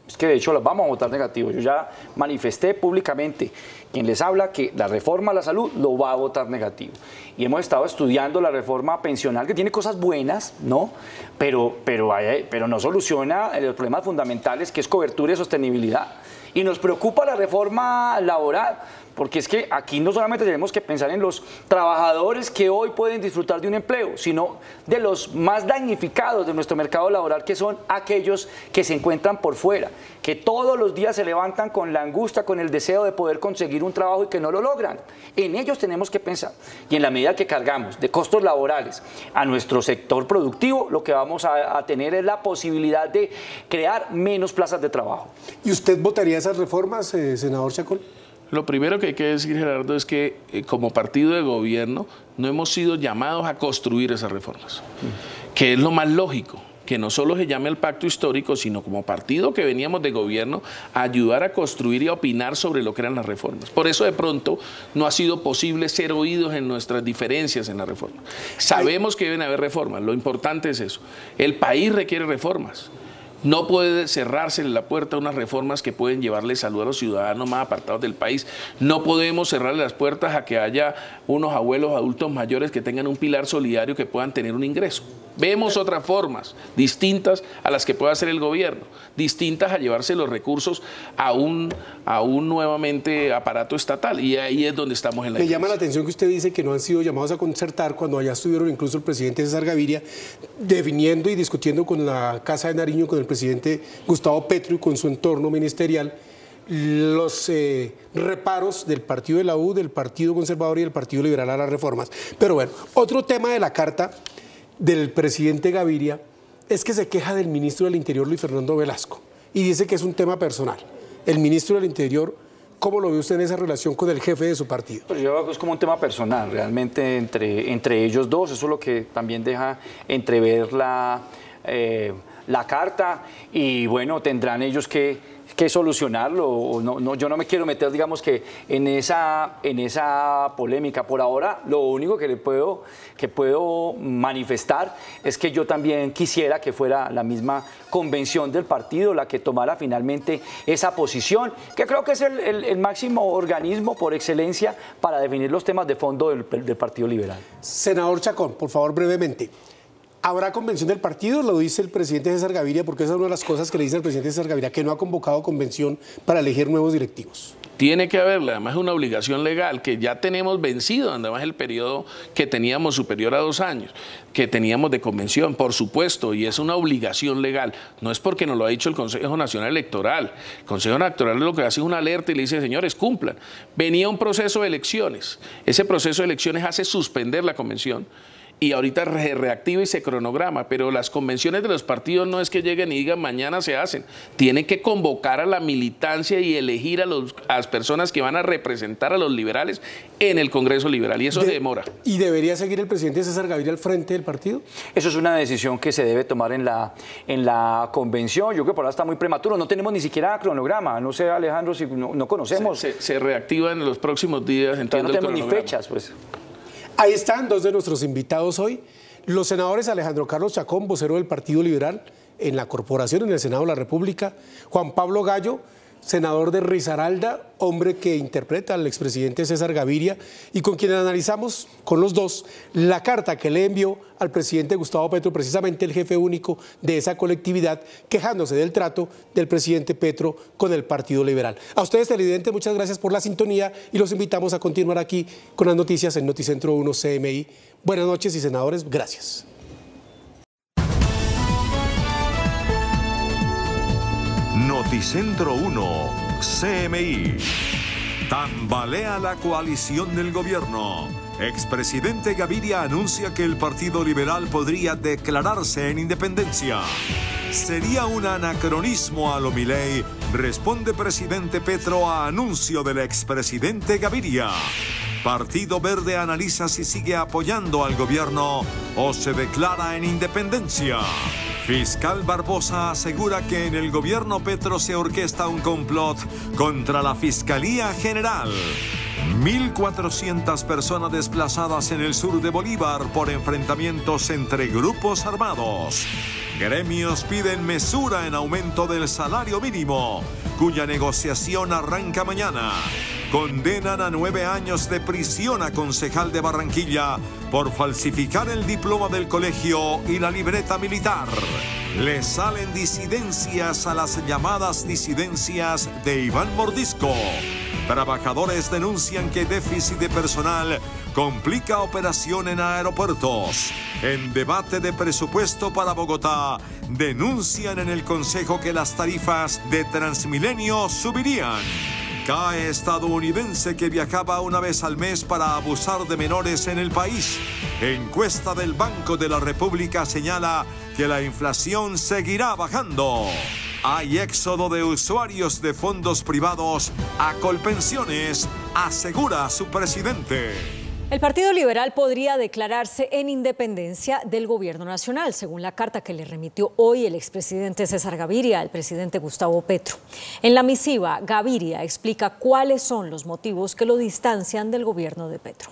es que de hecho las vamos a votar negativo. Yo ya manifesté públicamente quien les habla que la reforma a la salud lo va a votar negativo. Y hemos estado estudiando la reforma pensional, que tiene cosas buenas, ¿no? Pero, pero, pero no soluciona los problemas fundamentales que es cobertura y sostenibilidad. Y nos preocupa la reforma laboral porque es que aquí no solamente tenemos que pensar en los trabajadores que hoy pueden disfrutar de un empleo, sino de los más damnificados de nuestro mercado laboral, que son aquellos que se encuentran por fuera, que todos los días se levantan con la angustia, con el deseo de poder conseguir un trabajo y que no lo logran. En ellos tenemos que pensar. Y en la medida que cargamos de costos laborales a nuestro sector productivo, lo que vamos a, tener es la posibilidad de crear menos plazas de trabajo. ¿Y usted votaría esas reformas, eh, senador Chacón? Lo primero que hay que decir, Gerardo, es que eh, como partido de gobierno no hemos sido llamados a construir esas reformas, que es lo más lógico que no solo se llame al pacto histórico, sino como partido que veníamos de gobierno a ayudar a construir y a opinar sobre lo que eran las reformas. Por eso de pronto no ha sido posible ser oídos en nuestras diferencias en la reforma. Sabemos que deben haber reformas, lo importante es eso. El país requiere reformas. No puede cerrarse la puerta a unas reformas que pueden llevarle salud a los ciudadanos más apartados del país. No podemos cerrarle las puertas a que haya unos abuelos adultos mayores que tengan un pilar solidario que puedan tener un ingreso. Vemos otras formas distintas a las que puede hacer el gobierno, distintas a llevarse los recursos a un, a un nuevamente aparato estatal. Y ahí es donde estamos en la Me llama la atención que usted dice que no han sido llamados a concertar cuando allá estuvieron incluso el presidente César Gaviria definiendo y discutiendo con la Casa de Nariño, con el presidente Gustavo Petro y con su entorno ministerial los eh, reparos del Partido de la U, del Partido Conservador y del Partido Liberal a las reformas. Pero bueno, otro tema de la carta del presidente Gaviria es que se queja del ministro del Interior, Luis Fernando Velasco, y dice que es un tema personal. El ministro del Interior, ¿cómo lo ve usted en esa relación con el jefe de su partido? Pues yo es como un tema personal, realmente entre, entre ellos dos, eso es lo que también deja entrever la, eh, la carta, y bueno, tendrán ellos que que solucionarlo. No, no, yo no me quiero meter, digamos que en esa, en esa polémica. Por ahora, lo único que le puedo, que puedo manifestar es que yo también quisiera que fuera la misma convención del partido la que tomara finalmente esa posición, que creo que es el, máximo organismo por excelencia para definir los temas de fondo del, del Partido Liberal. Senador Chacón, por favor, brevemente. ¿Habrá convención del partido? Lo dice el presidente César Gaviria, porque esa es una de las cosas que le dice el presidente César Gaviria, que no ha convocado convención para elegir nuevos directivos. Tiene que haberla, además es una obligación legal que ya tenemos vencido, además el periodo que teníamos superior a dos años, que teníamos de convención, por supuesto, y es una obligación legal. No es porque nos lo ha dicho el Consejo Nacional Electoral. El Consejo Nacional lo que hace es una alerta y le dice, señores, cumplan. Venía un proceso de elecciones. Ese proceso de elecciones hace suspender la convención y ahorita se reactiva y se cronograma, pero las convenciones de los partidos no es que lleguen y digan mañana se hacen, tienen que convocar a la militancia y elegir a, los, las personas que van a representar a los liberales en el Congreso Liberal y eso se demora. ¿Y debería seguir el presidente César Gaviria al frente del partido? Eso es una decisión que se debe tomar en la, en la convención, yo creo que por ahora está muy prematuro, no tenemos ni siquiera cronograma, no sé Alejandro si no, conocemos. Se, reactiva en los próximos días, entiendo no tenemos ni fechas, pues. Ahí están dos de nuestros invitados hoy. Los senadores Alejandro Carlos Chacón, vocero del Partido Liberal en la Corporación, en el Senado de la República, Juan Pablo Gallo, senador de Risaralda, hombre que interpreta al expresidente César Gaviria y con quien analizamos con los dos la carta que le envió al presidente Gustavo Petro, precisamente el jefe único de esa colectividad, quejándose del trato del presidente Petro con el Partido Liberal. A ustedes, televidentes, muchas gracias por la sintonía y los invitamos a continuar aquí con las noticias en Noticentro 1 CMI. Buenas noches y senadores, gracias. Noticentro 1, CMI. Tambalea la coalición del gobierno. Expresidente Gaviria anuncia que el Partido Liberal podría declararse en independencia. Sería un anacronismo a lo Milei, responde presidente Petro a anuncio del expresidente Gaviria. Partido Verde analiza si sigue apoyando al gobierno o se declara en independencia. Fiscal Barbosa asegura que en el gobierno Petro se orquesta un complot contra la Fiscalía General. 1.400 personas desplazadas en el sur de Bolívar por enfrentamientos entre grupos armados. Gremios piden mesura en aumento del salario mínimo, cuya negociación arranca mañana. Condenan a nueve años de prisión a concejal de Barranquilla por falsificar el diploma del colegio y la libreta militar. Le salen disidencias a las llamadas disidencias de Iván Mordisco. Trabajadores denuncian que déficit de personal complica operación en aeropuertos. En debate de presupuesto para Bogotá, denuncian en el Consejo que las tarifas de Transmilenio subirían. Cae estadounidense que viajaba una vez al mes para abusar de menores en el país. Encuesta del Banco de la República señala que la inflación seguirá bajando. Hay éxodo de usuarios de fondos privados a Colpensiones, asegura su presidente. El Partido Liberal podría declararse en independencia del gobierno nacional, según la carta que le remitió hoy el expresidente César Gaviria al presidente Gustavo Petro. En la misiva, Gaviria explica cuáles son los motivos que lo distancian del gobierno de Petro.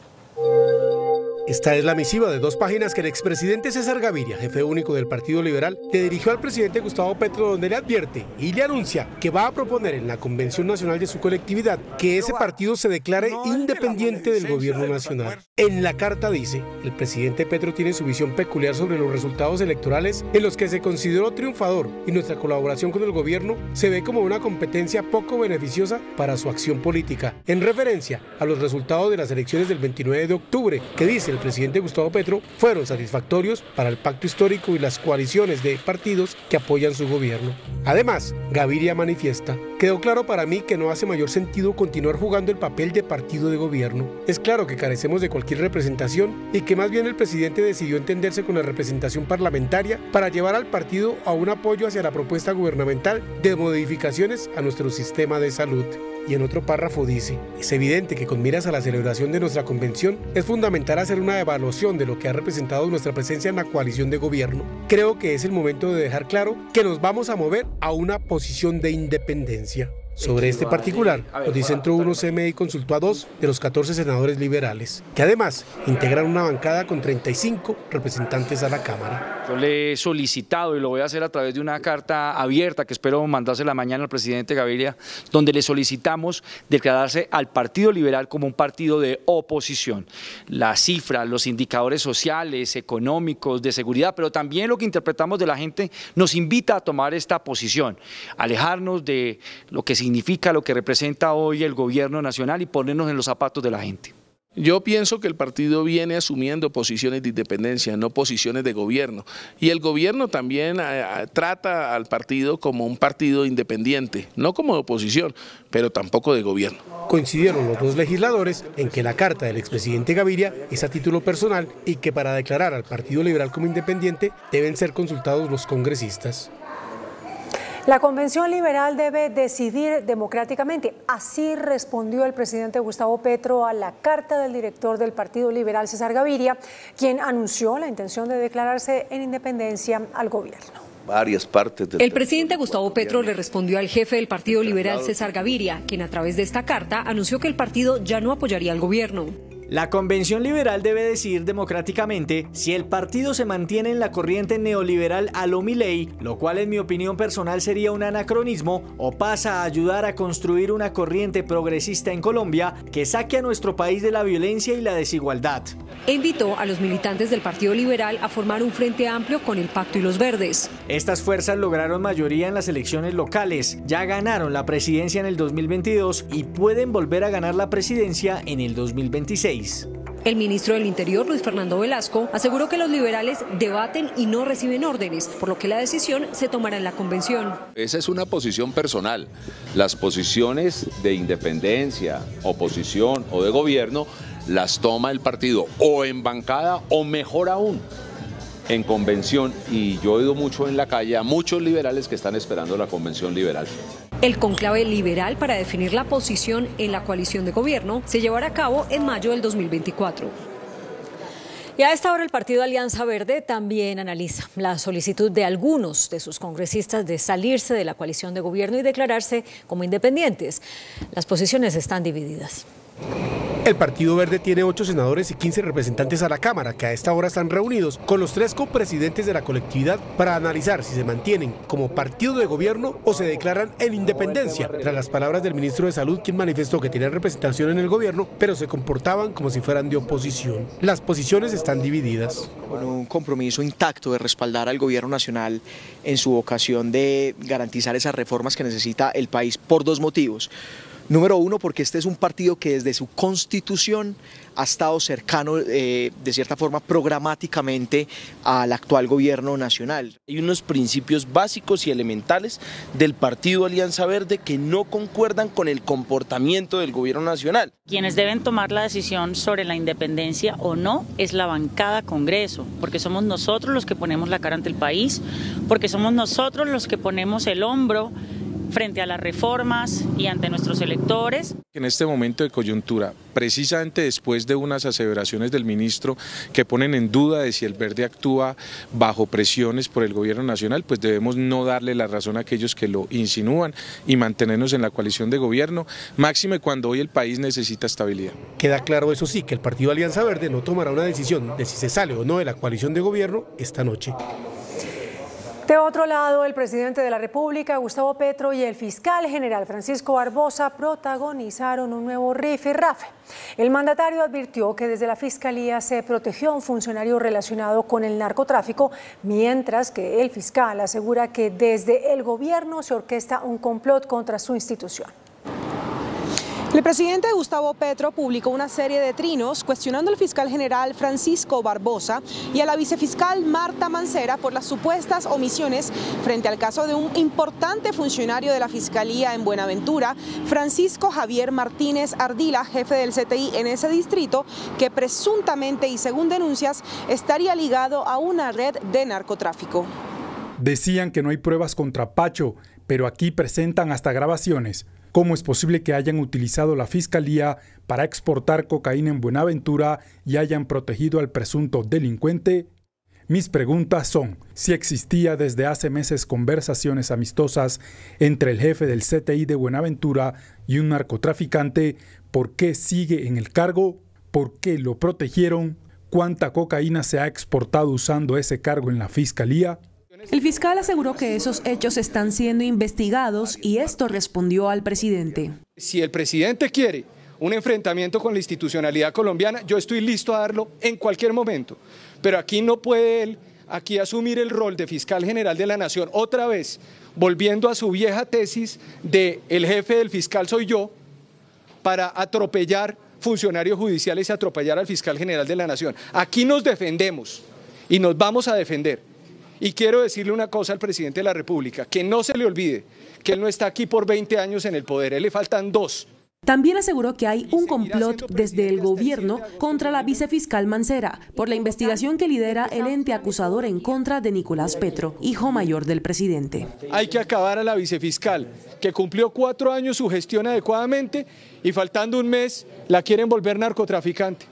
Esta es la misiva de dos páginas que el expresidente César Gaviria, jefe único del Partido Liberal, le dirigió al presidente Gustavo Petro donde le advierte y le anuncia que va a proponer en la Convención Nacional de su colectividad que ese partido se declare independiente del gobierno nacional. En la carta dice, el presidente Petro tiene su visión peculiar sobre los resultados electorales en los que se consideró triunfador y nuestra colaboración con el gobierno se ve como una competencia poco beneficiosa para su acción política, en referencia a los resultados de las elecciones del 29 de octubre, que dice el presidente Gustavo Petro fueron satisfactorios para el pacto histórico y las coaliciones de partidos que apoyan su gobierno. Además, Gaviria manifiesta, quedó claro para mí que no hace mayor sentido continuar jugando el papel de partido de gobierno. Es claro que carecemos de cualquier representación y que más bien el presidente decidió entenderse con la representación parlamentaria para llevar al partido a un apoyo hacia la propuesta gubernamental de modificaciones a nuestro sistema de salud. Y en otro párrafo dice, es evidente que con miras a la celebración de nuestra convención es fundamental hacer una evaluación de lo que ha representado nuestra presencia en la coalición de gobierno. Creo que es el momento de dejar claro que nos vamos a mover a una posición de independencia. Sobre este particular, Centro 1 CMI consultó a dos de los 14 senadores liberales, que además integran una bancada con 35 representantes a la Cámara. Yo le he solicitado y lo voy a hacer a través de una carta abierta que espero mandársela mañana al presidente Gaviria, donde le solicitamos declararse al Partido Liberal como un partido de oposición. La cifra, los indicadores sociales, económicos, de seguridad, pero también lo que interpretamos de la gente nos invita a tomar esta posición, alejarnos de lo que significa, lo que representa hoy el gobierno nacional y ponernos en los zapatos de la gente. Yo pienso que el partido viene asumiendo posiciones de independencia, no posiciones de gobierno. Y el gobierno también eh, eh, trata al partido como un partido independiente, no como de oposición, pero tampoco de gobierno. Coincidieron los dos legisladores en que la carta del expresidente Gaviria es a título personal y que para declarar al Partido Liberal como independiente deben ser consultados los congresistas. La Convención Liberal debe decidir democráticamente. Así respondió el presidente Gustavo Petro a la carta del director del Partido Liberal, César Gaviria, quien anunció la intención de declararse en independencia al gobierno. Varias partes El presidente Gustavo Petro le respondió al jefe del Partido Liberal, César Gaviria, quien a través de esta carta anunció que el partido ya no apoyaría al gobierno. La Convención Liberal debe decidir democráticamente si el partido se mantiene en la corriente neoliberal a lo Milei, lo cual en mi opinión personal sería un anacronismo, o pasa a ayudar a construir una corriente progresista en Colombia que saque a nuestro país de la violencia y la desigualdad. Invitó a los militantes del Partido Liberal a formar un frente amplio con el Pacto y los Verdes. Estas fuerzas lograron mayoría en las elecciones locales, ya ganaron la presidencia en el 2022 y pueden volver a ganar la presidencia en el 2026. El ministro del Interior, Luis Fernando Velasco, aseguró que los liberales debaten y no reciben órdenes, por lo que la decisión se tomará en la convención. Esa es una posición personal. Las posiciones de independencia, oposición o de gobierno las toma el partido o en bancada o mejor aún en convención y yo he mucho en la calle a muchos liberales que están esperando la convención liberal. El conclave liberal para definir la posición en la coalición de gobierno se llevará a cabo en mayo del 2024. Y a esta hora el partido Alianza Verde también analiza la solicitud de algunos de sus congresistas de salirse de la coalición de gobierno y declararse como independientes. Las posiciones están divididas. El Partido Verde tiene ocho senadores y 15 representantes a la Cámara que a esta hora están reunidos con los tres copresidentes de la colectividad para analizar si se mantienen como partido de gobierno o se declaran en independencia, tras las palabras del ministro de Salud quien manifestó que tenían representación en el gobierno pero se comportaban como si fueran de oposición. Las posiciones están divididas. Con un compromiso intacto de respaldar al gobierno nacional en su vocación de garantizar esas reformas que necesita el país por dos motivos. Número uno, porque este es un partido que desde su constitución ha estado cercano, eh, de cierta forma, programáticamente al actual gobierno nacional. Hay unos principios básicos y elementales del Partido Alianza Verde que no concuerdan con el comportamiento del gobierno nacional. Quienes deben tomar la decisión sobre la independencia o no es la bancada Congreso, porque somos nosotros los que ponemos la cara ante el país, porque somos nosotros los que ponemos el hombro frente a las reformas y ante nuestros electores. En este momento de coyuntura, precisamente después de unas aseveraciones del ministro que ponen en duda de si el verde actúa bajo presiones por el gobierno nacional, pues debemos no darle la razón a aquellos que lo insinúan y mantenernos en la coalición de gobierno, máxime cuando hoy el país necesita estabilidad. Queda claro, eso sí, que el partido Alianza Verde no tomará una decisión de si se sale o no de la coalición de gobierno esta noche. De otro lado, el presidente de la República, Gustavo Petro, y el fiscal general Francisco Barbosa protagonizaron un nuevo rafe. El mandatario advirtió que desde la Fiscalía se protegió a un funcionario relacionado con el narcotráfico, mientras que el fiscal asegura que desde el gobierno se orquesta un complot contra su institución. El presidente Gustavo Petro publicó una serie de trinos cuestionando al fiscal general Francisco Barbosa y a la vicefiscal Marta Mancera por las supuestas omisiones frente al caso de un importante funcionario de la Fiscalía en Buenaventura, Francisco Javier Martínez Ardila, jefe del CTI en ese distrito, que presuntamente y según denuncias estaría ligado a una red de narcotráfico. Decían que no hay pruebas contra Pacho, pero aquí presentan hasta grabaciones. ¿Cómo es posible que hayan utilizado la fiscalía para exportar cocaína en Buenaventura y hayan protegido al presunto delincuente? Mis preguntas son si existía desde hace meses conversaciones amistosas entre el jefe del CTI de Buenaventura y un narcotraficante, ¿por qué sigue en el cargo? ¿Por qué lo protegieron? ¿Cuánta cocaína se ha exportado usando ese cargo en la fiscalía? El fiscal aseguró que esos hechos están siendo investigados y esto respondió al presidente. Si el presidente quiere un enfrentamiento con la institucionalidad colombiana, yo estoy listo a darlo en cualquier momento. Pero aquí no puede él aquí asumir el rol de fiscal general de la nación otra vez, volviendo a su vieja tesis de el jefe del fiscal soy yo, para atropellar funcionarios judiciales y atropellar al fiscal general de la nación. Aquí nos defendemos y nos vamos a defender. Y quiero decirle una cosa al presidente de la República, que no se le olvide que él no está aquí por 20 años en el poder, él le faltan dos. También aseguró que hay un complot desde el gobierno contra la vicefiscal Mancera por la investigación que lidera el ente acusador en contra de Nicolás Petro, hijo mayor del presidente. Hay que acabar a la vicefiscal, que cumplió cuatro años su gestión adecuadamente y faltando un mes la quieren volver narcotraficante.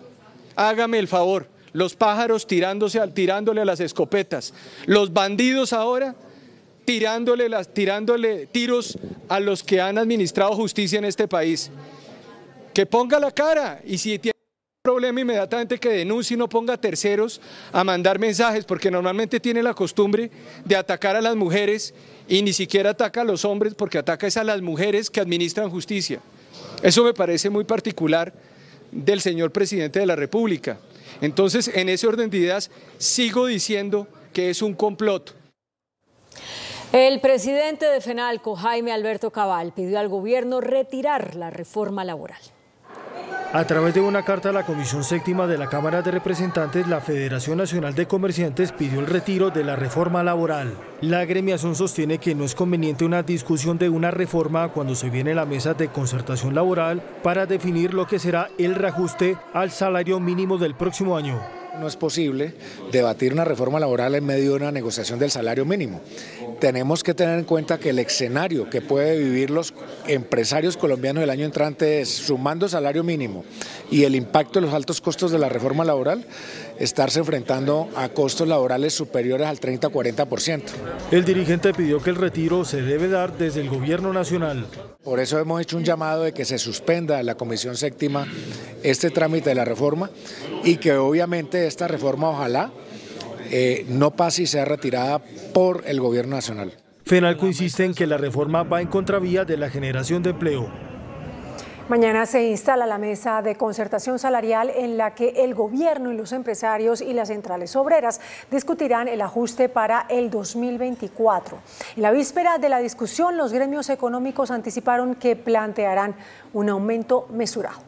Hágame el favor, los pájaros tirándose, tirándole a las escopetas, los bandidos ahora tirándole, tirándole tiros a los que han administrado justicia en este país. Que ponga la cara y si tiene problema inmediatamente que denuncie y no ponga terceros a mandar mensajes, porque normalmente tiene la costumbre de atacar a las mujeres y ni siquiera ataca a los hombres porque ataca es a las mujeres que administran justicia. Eso me parece muy particular del señor presidente de la República. Entonces, en ese orden de ideas, sigo diciendo que es un complot. El presidente de FENALCO, Jaime Alberto Cabal, pidió al gobierno retirar la reforma laboral. A través de una carta a la Comisión Séptima de la Cámara de Representantes, la Federación Nacional de Comerciantes pidió el retiro de la reforma laboral. La gremiación sostiene que no es conveniente una discusión de una reforma cuando se viene la mesa de concertación laboral para definir lo que será el reajuste al salario mínimo del próximo año. No es posible debatir una reforma laboral en medio de una negociación del salario mínimo. Tenemos que tener en cuenta que el escenario que puede vivir los empresarios colombianos el año entrante es, sumando salario mínimo y el impacto de los altos costos de la reforma laboral, estarse enfrentando a costos laborales superiores al 30-40%. El dirigente pidió que el retiro se debe dar desde el gobierno nacional. Por eso hemos hecho un llamado de que se suspenda la Comisión Séptima este trámite de la reforma y que obviamente esta reforma ojalá eh, no pase y sea retirada por el gobierno nacional. FENALCO insiste en que la reforma va en contravía de la generación de empleo. Mañana se instala la mesa de concertación salarial en la que el gobierno y los empresarios y las centrales obreras discutirán el ajuste para el 2024. En la víspera de la discusión, los gremios económicos anticiparon que plantearán un aumento mesurado.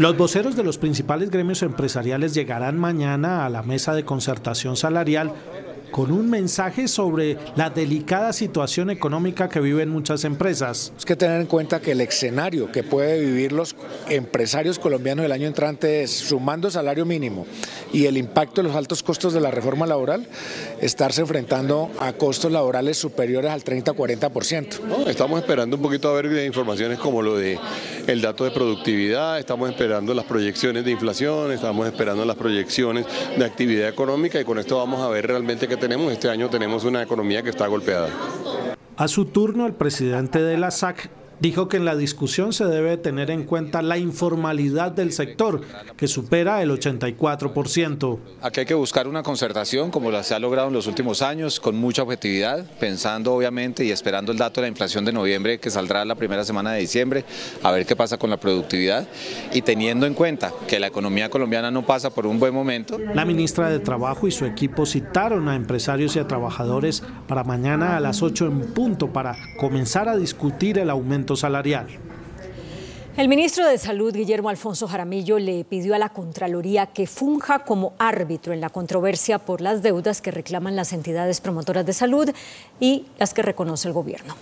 Los voceros de los principales gremios empresariales llegarán mañana a la mesa de concertación salarial con un mensaje sobre la delicada situación económica que viven muchas empresas. Es que tener en cuenta que el escenario que puede vivir los empresarios colombianos el año entrante es sumando salario mínimo y el impacto de los altos costos de la reforma laboral, estarse enfrentando a costos laborales superiores al 30-40%. No, estamos esperando un poquito a ver informaciones como lo de el dato de productividad, estamos esperando las proyecciones de inflación, estamos esperando las proyecciones de actividad económica y con esto vamos a ver realmente qué tenemos. Este año tenemos una economía que está golpeada. A su turno, el presidente de la SAC dijo que en la discusión se debe tener en cuenta la informalidad del sector, que supera el 84%. Aquí hay que buscar una concertación, como la se ha logrado en los últimos años, con mucha objetividad, pensando obviamente y esperando el dato de la inflación de noviembre que saldrá la primera semana de diciembre, a ver qué pasa con la productividad y teniendo en cuenta que la economía colombiana no pasa por un buen momento. La ministra de Trabajo y su equipo citaron a empresarios y a trabajadores para mañana a las 8 en punto para comenzar a discutir el aumento salarial. El ministro de Salud, Guillermo Alfonso Jaramillo, le pidió a la Contraloría que funja como árbitro en la controversia por las deudas que reclaman las entidades promotoras de salud y las que reconoce el gobierno.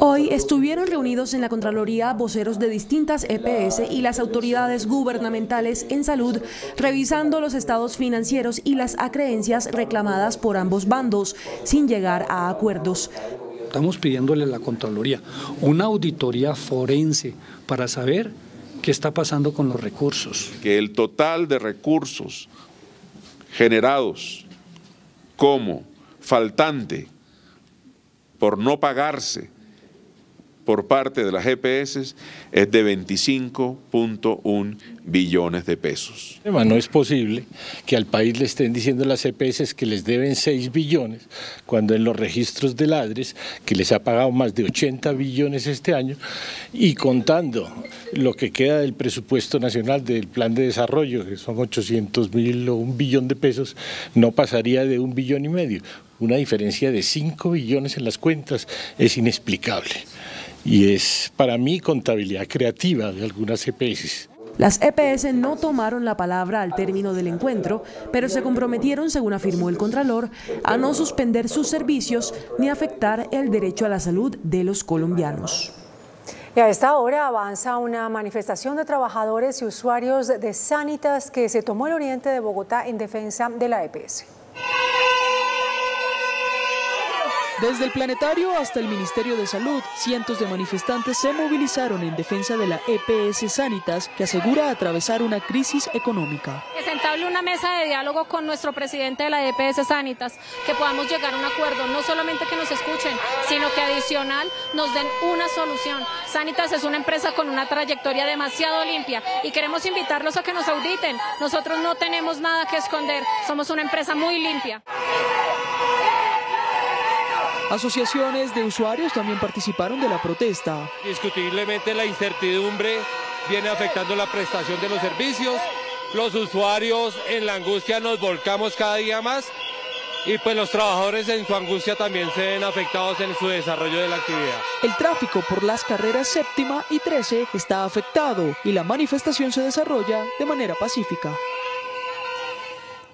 Hoy estuvieron reunidos en la Contraloría voceros de distintas EPS y las autoridades gubernamentales en salud, revisando los estados financieros y las acreencias reclamadas por ambos bandos, sin llegar a acuerdos. Estamos pidiéndole a la Contraloría una auditoría forense para saber qué está pasando con los recursos. Que el total de recursos generados como faltante por no pagarse por parte de las GPS es de 25.1 billones de pesos. No es posible que al país le estén diciendo las EPS que les deben 6 billones, cuando en los registros del ADRES, que les ha pagado más de 80 billones este año, y contando lo que queda del presupuesto nacional del plan de desarrollo, que son 800 mil o un billón de pesos, no pasaría de un billón y medio. Una diferencia de 5 billones en las cuentas es inexplicable y es para mí contabilidad creativa de algunas EPS. Las EPS no tomaron la palabra al término del encuentro, pero se comprometieron, según afirmó el Contralor, a no suspender sus servicios ni afectar el derecho a la salud de los colombianos. Y a esta hora avanza una manifestación de trabajadores y usuarios de Sanitas que se tomó el oriente de Bogotá en defensa de la EPS. Desde el planetario hasta el Ministerio de Salud, cientos de manifestantes se movilizaron en defensa de la EPS Sanitas, que asegura atravesar una crisis económica. Que se entable una mesa de diálogo con nuestro presidente de la EPS Sanitas, que podamos llegar a un acuerdo, no solamente que nos escuchen, sino que adicional nos den una solución. Sanitas es una empresa con una trayectoria demasiado limpia y queremos invitarlos a que nos auditen. Nosotros no tenemos nada que esconder, somos una empresa muy limpia. Asociaciones de usuarios también participaron de la protesta. Discutiblemente la incertidumbre viene afectando la prestación de los servicios. Los usuarios en la angustia nos volcamos cada día más y pues los trabajadores en su angustia también se ven afectados en su desarrollo de la actividad. El tráfico por las carreras séptima y 13 está afectado y la manifestación se desarrolla de manera pacífica.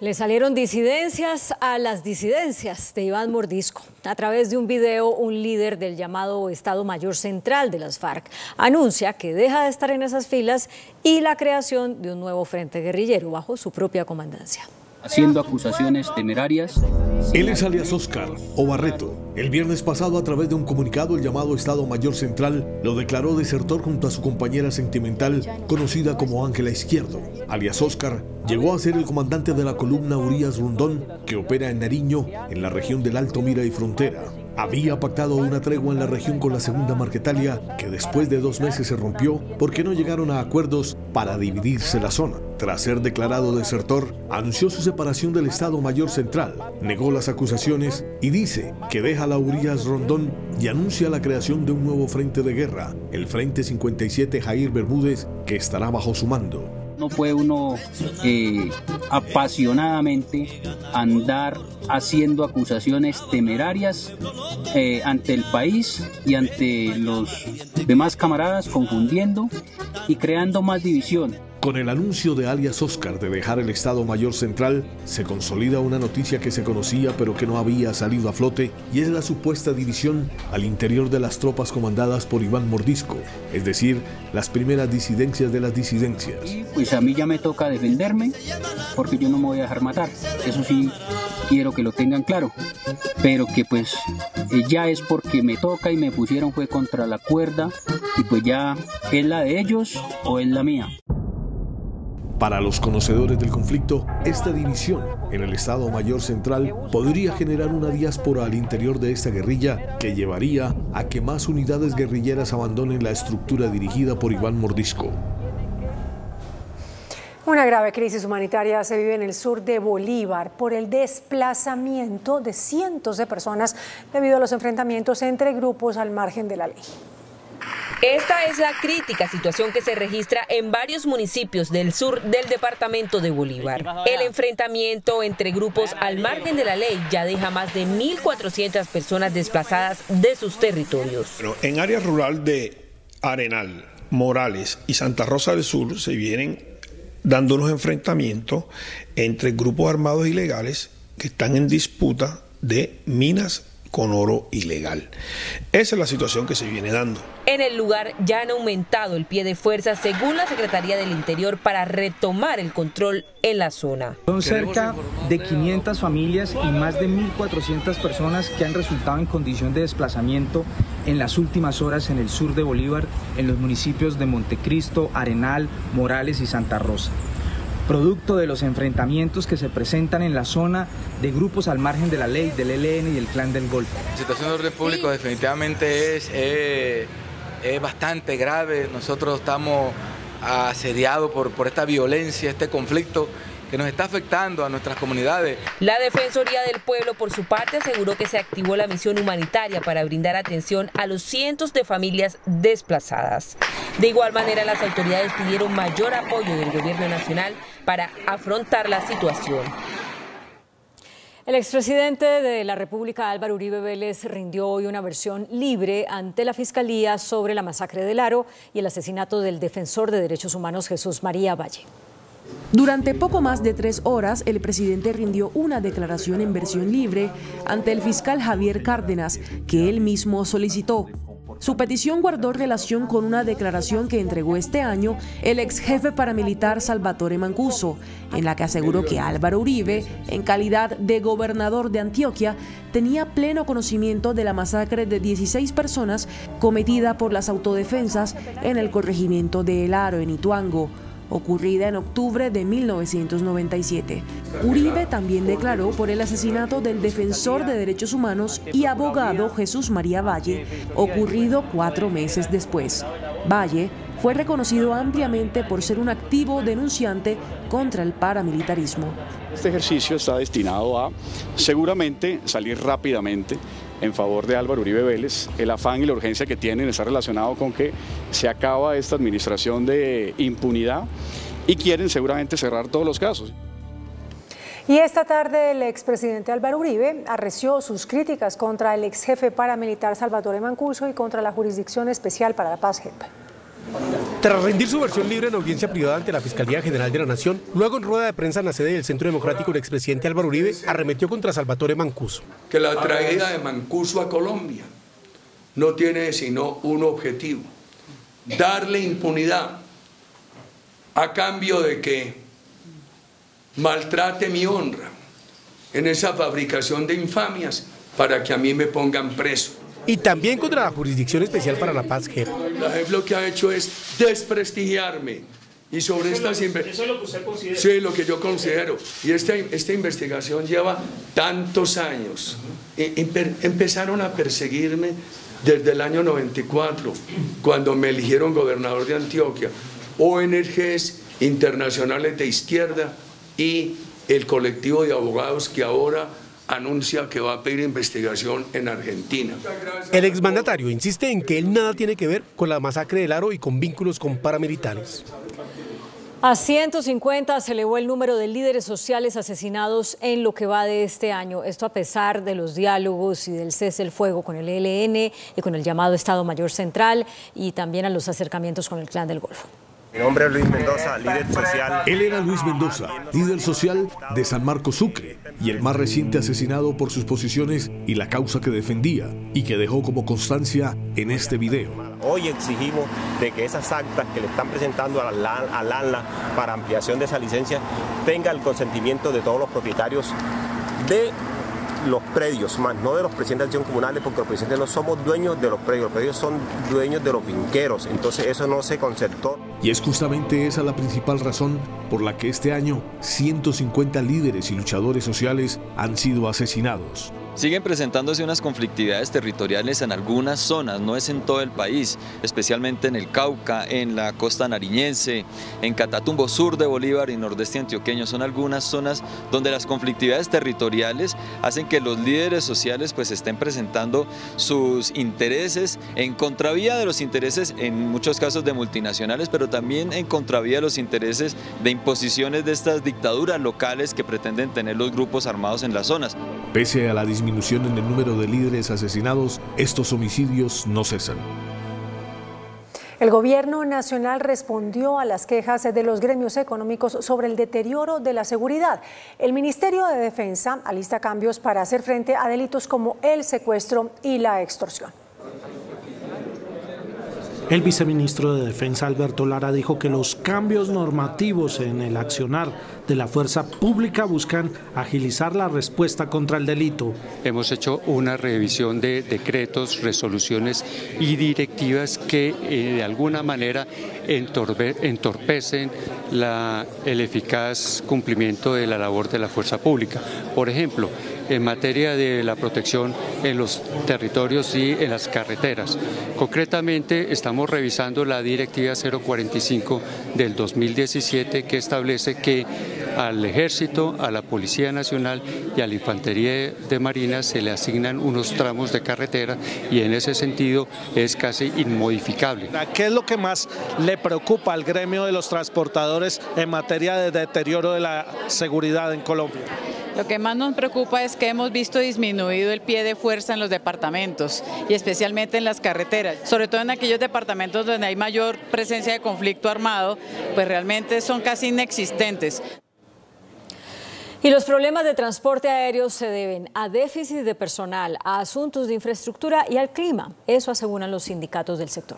Le salieron disidencias a las disidencias de Iván Mordisco. A través de un video, un líder del llamado Estado Mayor Central de las FARC anuncia que deja de estar en esas filas y la creación de un nuevo frente guerrillero bajo su propia comandancia haciendo acusaciones temerarias. Él es alias Oscar o Barreto. El viernes pasado, a través de un comunicado, el llamado Estado Mayor Central lo declaró desertor junto a su compañera sentimental, conocida como Ángela Izquierdo. Alias Oscar llegó a ser el comandante de la columna Urias Rundón, que opera en Nariño, en la región del Alto Mira y Frontera. Había pactado una tregua en la región con la segunda Marquetalia que después de dos meses se rompió porque no llegaron a acuerdos para dividirse la zona. Tras ser declarado desertor, anunció su separación del Estado Mayor Central, negó las acusaciones y dice que deja a Urias Rondón y anuncia la creación de un nuevo frente de guerra, el Frente 57 Jair Bermúdez, que estará bajo su mando. No puede uno eh, apasionadamente andar haciendo acusaciones temerarias eh, ante el país y ante los demás camaradas, confundiendo y creando más división. Con el anuncio de alias Oscar de dejar el Estado Mayor Central, se consolida una noticia que se conocía pero que no había salido a flote y es la supuesta división al interior de las tropas comandadas por Iván Mordisco, es decir, las primeras disidencias de las disidencias. Pues a mí ya me toca defenderme porque yo no me voy a dejar matar, eso sí quiero que lo tengan claro, pero que pues eh, ya es porque me toca y me pusieron fue contra la cuerda y pues ya es la de ellos o es la mía. Para los conocedores del conflicto, esta división en el Estado Mayor Central podría generar una diáspora al interior de esta guerrilla que llevaría a que más unidades guerrilleras abandonen la estructura dirigida por Iván Mordisco. Una grave crisis humanitaria se vive en el sur de Bolívar por el desplazamiento de cientos de personas debido a los enfrentamientos entre grupos al margen de la ley. Esta es la crítica situación que se registra en varios municipios del sur del departamento de Bolívar. El enfrentamiento entre grupos al margen de la ley ya deja más de 1.400 personas desplazadas de sus territorios. en área rural de Arenal, Morales y Santa Rosa del Sur se vienen dando unos enfrentamientos entre grupos armados ilegales que están en disputa de minas con oro ilegal. Esa es la situación que se viene dando. En el lugar ya han aumentado el pie de fuerza según la Secretaría del Interior para retomar el control en la zona. Son cerca de 500 familias y más de 1.400 personas que han resultado en condición de desplazamiento en las últimas horas en el sur de Bolívar, en los municipios de Montecristo, Arenal, Morales y Santa Rosa producto de los enfrentamientos que se presentan en la zona de grupos al margen de la ley, del ELN y el Clan del Golfo. La situación del orden público definitivamente es, eh, es bastante grave. Nosotros estamos asediados por, por esta violencia, este conflicto que nos está afectando a nuestras comunidades. La Defensoría del Pueblo, por su parte, aseguró que se activó la misión humanitaria para brindar atención a los cientos de familias desplazadas. De igual manera, las autoridades pidieron mayor apoyo del gobierno nacional para afrontar la situación. El expresidente de la República, Álvaro Uribe Vélez, rindió hoy una versión libre ante la Fiscalía sobre la masacre del Aro y el asesinato del defensor de derechos humanos Jesús María Valle. Durante poco más de tres horas, el presidente rindió una declaración en versión libre ante el fiscal Javier Cárdenas, que él mismo solicitó. Su petición guardó relación con una declaración que entregó este año el ex jefe paramilitar Salvatore Mancuso, en la que aseguró que Álvaro Uribe, en calidad de gobernador de Antioquia, tenía pleno conocimiento de la masacre de 16 personas cometida por las autodefensas en el corregimiento de El Aro, en Ituango ocurrida en octubre de 1997. Uribe también declaró por el asesinato del defensor de derechos humanos y abogado Jesús María Valle, ocurrido cuatro meses después. Valle fue reconocido ampliamente por ser un activo denunciante contra el paramilitarismo. Este ejercicio está destinado a seguramente salir rápidamente en favor de Álvaro Uribe Vélez. El afán y la urgencia que tienen está relacionado con que se acaba esta administración de impunidad y quieren seguramente cerrar todos los casos. Y esta tarde el expresidente Álvaro Uribe arreció sus críticas contra el ex jefe paramilitar Salvatore Mancuso y contra la Jurisdicción Especial para la Paz JEP. Tras rendir su versión libre en audiencia privada ante la Fiscalía General de la Nación, luego en rueda de prensa en la sede del Centro Democrático, el expresidente Álvaro Uribe arremetió contra Salvatore Mancuso. Que la tragedia de Mancuso a Colombia no tiene sino un objetivo, darle impunidad a cambio de que maltrate mi honra en esa fabricación de infamias para que a mí me pongan preso y también contra la Jurisdicción Especial para la Paz, JEP. La JEP lo que ha hecho es desprestigiarme, Y sobre eso estas Eso es lo que usted considera. Sí, lo que yo considero. Y esta, esta investigación lleva tantos años. E- empe- empezaron a perseguirme desde el año 94, cuando me eligieron gobernador de Antioquia. ONGs internacionales de izquierda y el colectivo de abogados que ahora anuncia que va a pedir investigación en Argentina. El exmandatario insiste en que él nada tiene que ver con la masacre del Aro y con vínculos con paramilitares. A 150 se elevó el número de líderes sociales asesinados en lo que va de este año. Esto a pesar de los diálogos y del cese el fuego con el ELN y con el llamado Estado Mayor Central y también a los acercamientos con el Clan del Golfo. Mi nombre es Luis Mendoza, líder social. Él era Luis Mendoza, líder social de San Marcos Sucre y el más reciente asesinado por sus posiciones y la causa que defendía y que dejó como constancia en este video. Hoy exigimos de que esas actas que le están presentando a la, al ANLA para ampliación de esa licencia tenga el consentimiento de todos los propietarios de los predios, más no de los presidentes de acción comunales, porque los presidentes no somos dueños de los predios, los predios son dueños de los vinqueros, entonces eso no se concertó. Y es justamente esa la principal razón por la que este año 150 líderes y luchadores sociales han sido asesinados. Siguen presentándose unas conflictividades territoriales en algunas zonas, no es en todo el país, especialmente en el Cauca, en la costa nariñense, en Catatumbo sur de Bolívar y nordeste antioqueño. Son algunas zonas donde las conflictividades territoriales hacen que los líderes sociales pues estén presentando sus intereses en contravía de los intereses en muchos casos de multinacionales, pero también en contravía de los intereses de imposiciones de estas dictaduras locales que pretenden tener los grupos armados en las zonas. Pese a la disminución en el número de líderes asesinados, estos homicidios no cesan. El gobierno nacional respondió a las quejas de los gremios económicos sobre el deterioro de la seguridad. El Ministerio de Defensa alista cambios para hacer frente a delitos como el secuestro y la extorsión. El viceministro de Defensa Alberto Lara dijo que los cambios normativos en el accionar de la fuerza pública buscan agilizar la respuesta contra el delito. Hemos hecho una revisión de decretos, resoluciones y directivas que eh, de alguna manera entorpe- entorpecen el eficaz cumplimiento de la labor de la fuerza pública. Por ejemplo, en materia de la protección en los territorios y en las carreteras. Concretamente, estamos revisando la Directiva 045 del 2017 que establece que al Ejército, a la Policía Nacional y a la Infantería de Marina se le asignan unos tramos de carretera y en ese sentido es casi inmodificable. ¿Qué es lo que más le preocupa al gremio de los transportadores en materia de deterioro de la seguridad en Colombia? Lo que más nos preocupa es que hemos visto disminuido el pie de fuerza en los departamentos y especialmente en las carreteras, sobre todo en aquellos departamentos donde hay mayor presencia de conflicto armado, pues realmente son casi inexistentes. Y los problemas de transporte aéreo se deben a déficit de personal, a asuntos de infraestructura y al clima. Eso aseguran los sindicatos del sector.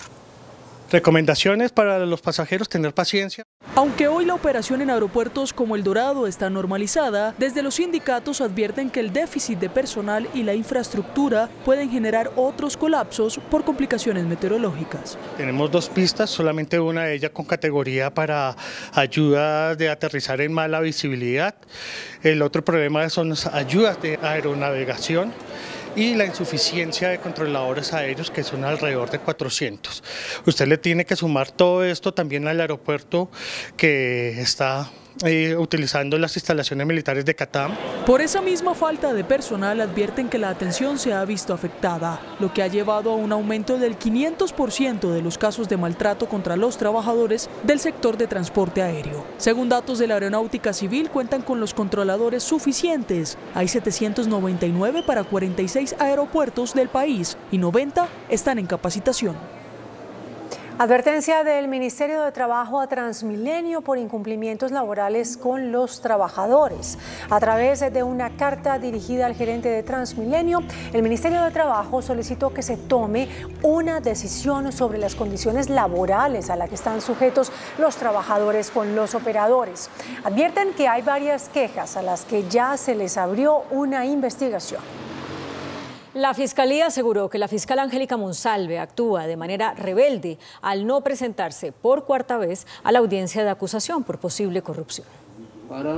Recomendaciones para los pasajeros, tener paciencia. Aunque hoy la operación en aeropuertos como El Dorado está normalizada, desde los sindicatos advierten que el déficit de personal y la infraestructura pueden generar otros colapsos por complicaciones meteorológicas. Tenemos dos pistas, solamente una de ellas con categoría para ayuda de aterrizar en mala visibilidad. El otro problema son las ayudas de aeronavegación y la insuficiencia de controladores aéreos que son alrededor de 400. Usted le tiene que sumar todo esto también al aeropuerto que está eh, utilizando las instalaciones militares de Catam. Por esa misma falta de personal advierten que la atención se ha visto afectada, lo que ha llevado a un aumento del 500% de los casos de maltrato contra los trabajadores del sector de transporte aéreo. Según datos de la Aeronáutica Civil, cuentan con los controladores suficientes. Hay 799 para 46 aeropuertos del país y 90 están en capacitación. Advertencia del Ministerio de Trabajo a Transmilenio por incumplimientos laborales con los trabajadores. A través de una carta dirigida al gerente de Transmilenio, el Ministerio de Trabajo solicitó que se tome una decisión sobre las condiciones laborales a las que están sujetos los trabajadores con los operadores. Advierten que hay varias quejas a las que ya se les abrió una investigación. La Fiscalía aseguró que la fiscal Angélica Monsalve actúa de manera rebelde al no presentarse por cuarta vez a la audiencia de acusación por posible corrupción.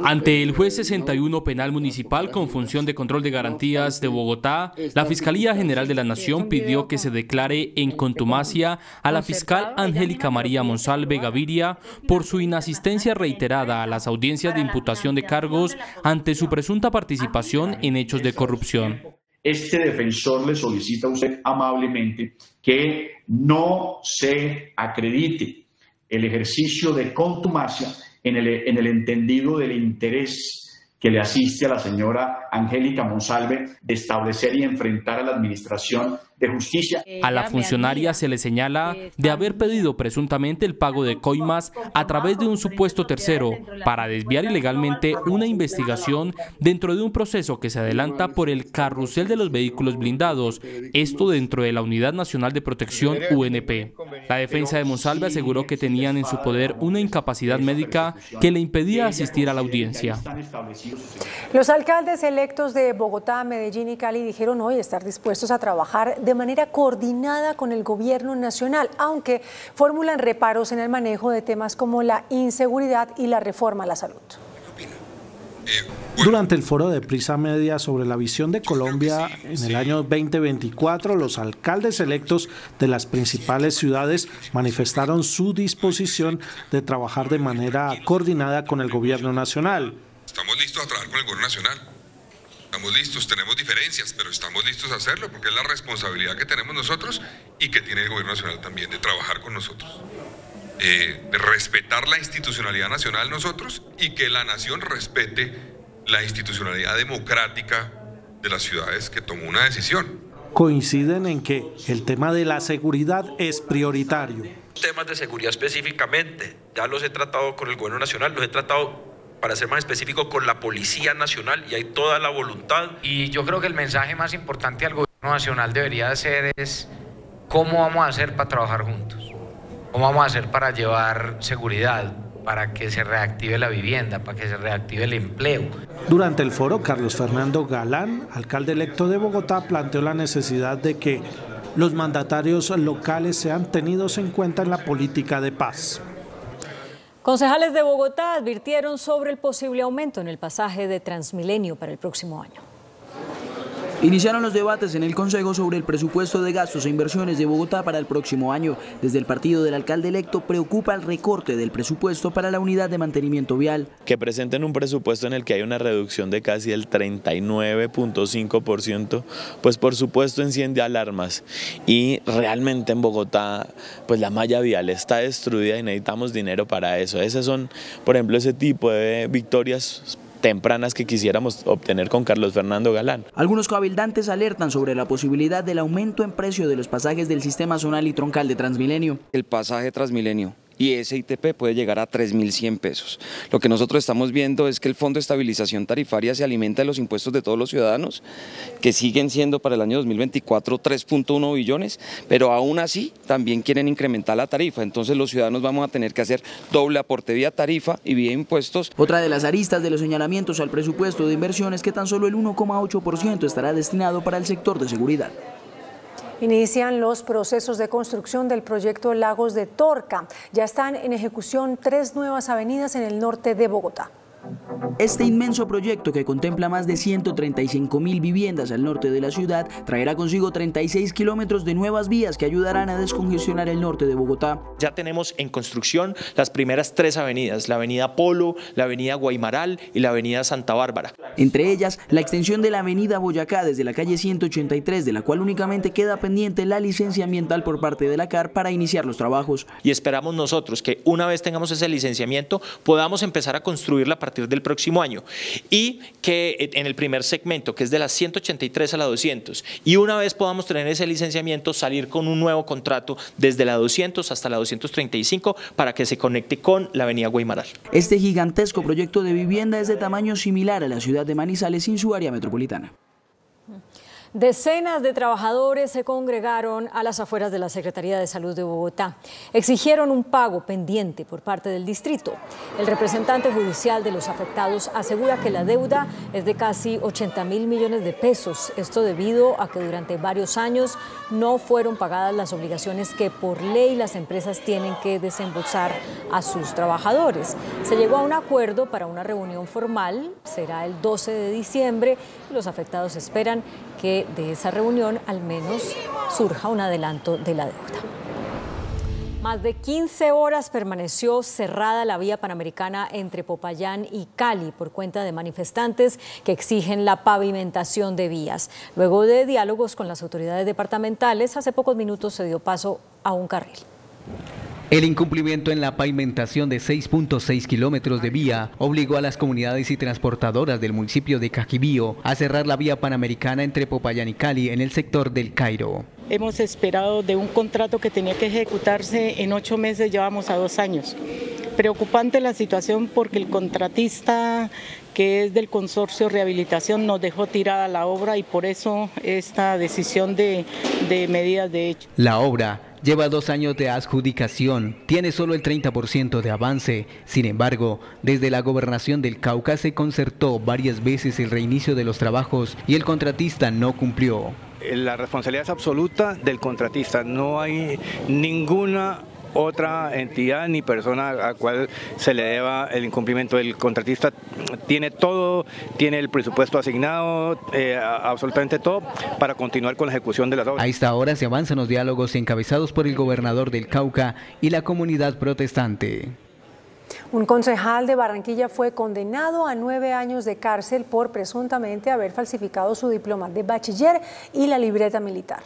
Ante el juez 61 penal municipal con función de control de garantías de Bogotá, la Fiscalía General de la Nación pidió que se declare en contumacia a la fiscal Angélica María Monsalve Gaviria por su inasistencia reiterada a las audiencias de imputación de cargos ante su presunta participación en hechos de corrupción este defensor le solicita a usted amablemente que no se acredite el ejercicio de contumacia en el, en el entendido del interés que le asiste a la señora Angélica Monsalve de establecer y enfrentar a la administración de justicia. A la funcionaria se le señala de haber pedido presuntamente el pago de coimas a través de un supuesto tercero para desviar ilegalmente una investigación dentro de un proceso que se adelanta por el carrusel de los vehículos blindados, esto dentro de la Unidad Nacional de Protección UNP. La defensa de Monsalve aseguró que tenían en su poder una incapacidad médica que le impedía asistir a la audiencia. Los alcaldes electos de Bogotá, Medellín y Cali dijeron hoy estar dispuestos a trabajar de manera coordinada con el gobierno nacional, aunque formulan reparos en el manejo de temas como la inseguridad y la reforma a la salud. Durante el foro de Prisa Media sobre la visión de Colombia en el año 2024, los alcaldes electos de las principales ciudades manifestaron su disposición de trabajar de manera coordinada con el gobierno nacional. Estamos listos a trabajar con el gobierno nacional. Estamos listos, tenemos diferencias, pero estamos listos a hacerlo porque es la responsabilidad que tenemos nosotros y que tiene el gobierno nacional también de trabajar con nosotros. Eh, de respetar la institucionalidad nacional nosotros y que la nación respete la institucionalidad democrática de las ciudades que tomó una decisión. Coinciden en que el tema de la seguridad es prioritario. Temas de seguridad específicamente, ya los he tratado con el gobierno nacional, los he tratado para ser más específico, con la Policía Nacional y hay toda la voluntad. Y yo creo que el mensaje más importante al gobierno nacional debería ser es cómo vamos a hacer para trabajar juntos, cómo vamos a hacer para llevar seguridad, para que se reactive la vivienda, para que se reactive el empleo. Durante el foro, Carlos Fernando Galán, alcalde electo de Bogotá, planteó la necesidad de que los mandatarios locales sean tenidos en cuenta en la política de paz. Concejales de Bogotá advirtieron sobre el posible aumento en el pasaje de Transmilenio para el próximo año. Iniciaron los debates en el Consejo sobre el presupuesto de gastos e inversiones de Bogotá para el próximo año. Desde el partido del alcalde electo preocupa el recorte del presupuesto para la unidad de mantenimiento vial. Que presenten un presupuesto en el que hay una reducción de casi el 39.5%, pues por supuesto enciende alarmas. Y realmente en Bogotá, pues la malla vial está destruida y necesitamos dinero para eso. Esos son, por ejemplo, ese tipo de victorias tempranas que quisiéramos obtener con Carlos Fernando Galán. Algunos cabildantes alertan sobre la posibilidad del aumento en precio de los pasajes del sistema zonal y troncal de Transmilenio. El pasaje Transmilenio y ese ITP puede llegar a 3.100 pesos. Lo que nosotros estamos viendo es que el Fondo de Estabilización Tarifaria se alimenta de los impuestos de todos los ciudadanos, que siguen siendo para el año 2024 3.1 billones, pero aún así también quieren incrementar la tarifa. Entonces los ciudadanos vamos a tener que hacer doble aporte vía tarifa y vía impuestos. Otra de las aristas de los señalamientos al presupuesto de inversión es que tan solo el 1,8% estará destinado para el sector de seguridad. Inician los procesos de construcción del proyecto Lagos de Torca. Ya están en ejecución tres nuevas avenidas en el norte de Bogotá. Este inmenso proyecto que contempla más de 135 mil viviendas al norte de la ciudad traerá consigo 36 kilómetros de nuevas vías que ayudarán a descongestionar el norte de Bogotá. Ya tenemos en construcción las primeras tres avenidas, la avenida Polo, la avenida Guaymaral y la avenida Santa Bárbara. Entre ellas, la extensión de la avenida Boyacá desde la calle 183, de la cual únicamente queda pendiente la licencia ambiental por parte de la CAR para iniciar los trabajos. Y esperamos nosotros que una vez tengamos ese licenciamiento podamos empezar a construirla a partir del próximo año y que en el primer segmento, que es de las 183 a la 200, y una vez podamos tener ese licenciamiento, salir con un nuevo contrato desde la 200 hasta la 235 para que se conecte con la avenida Guaymaral. Este gigantesco proyecto de vivienda es de tamaño similar a la ciudad de Manizales sin su área metropolitana. Decenas de trabajadores se congregaron a las afueras de la Secretaría de Salud de Bogotá. Exigieron un pago pendiente por parte del distrito. El representante judicial de los afectados asegura que la deuda es de casi 80 mil millones de pesos. Esto debido a que durante varios años no fueron pagadas las obligaciones que por ley las empresas tienen que desembolsar a sus trabajadores. Se llegó a un acuerdo para una reunión formal. Será el 12 de diciembre. Los afectados esperan que de esa reunión al menos surja un adelanto de la deuda. Más de 15 horas permaneció cerrada la vía panamericana entre Popayán y Cali por cuenta de manifestantes que exigen la pavimentación de vías. Luego de diálogos con las autoridades departamentales, hace pocos minutos se dio paso a un carril. El incumplimiento en la pavimentación de 6.6 kilómetros de vía obligó a las comunidades y transportadoras del municipio de Cajibío a cerrar la vía panamericana entre Popayán y Cali en el sector del Cairo. Hemos esperado de un contrato que tenía que ejecutarse en ocho meses, llevamos a dos años. Preocupante la situación porque el contratista que es del consorcio Rehabilitación nos dejó tirada la obra y por eso esta decisión de, de medidas de hecho. La obra Lleva dos años de adjudicación, tiene solo el 30% de avance. Sin embargo, desde la gobernación del Cauca se concertó varias veces el reinicio de los trabajos y el contratista no cumplió. La responsabilidad es absoluta del contratista, no hay ninguna otra entidad ni persona a cual se le deba el incumplimiento. El contratista tiene todo, tiene el presupuesto asignado, eh, absolutamente todo para continuar con la ejecución de las obras. A esta hora se avanzan los diálogos encabezados por el gobernador del Cauca y la comunidad protestante. Un concejal de Barranquilla fue condenado a nueve años de cárcel por presuntamente haber falsificado su diploma de bachiller y la libreta militar.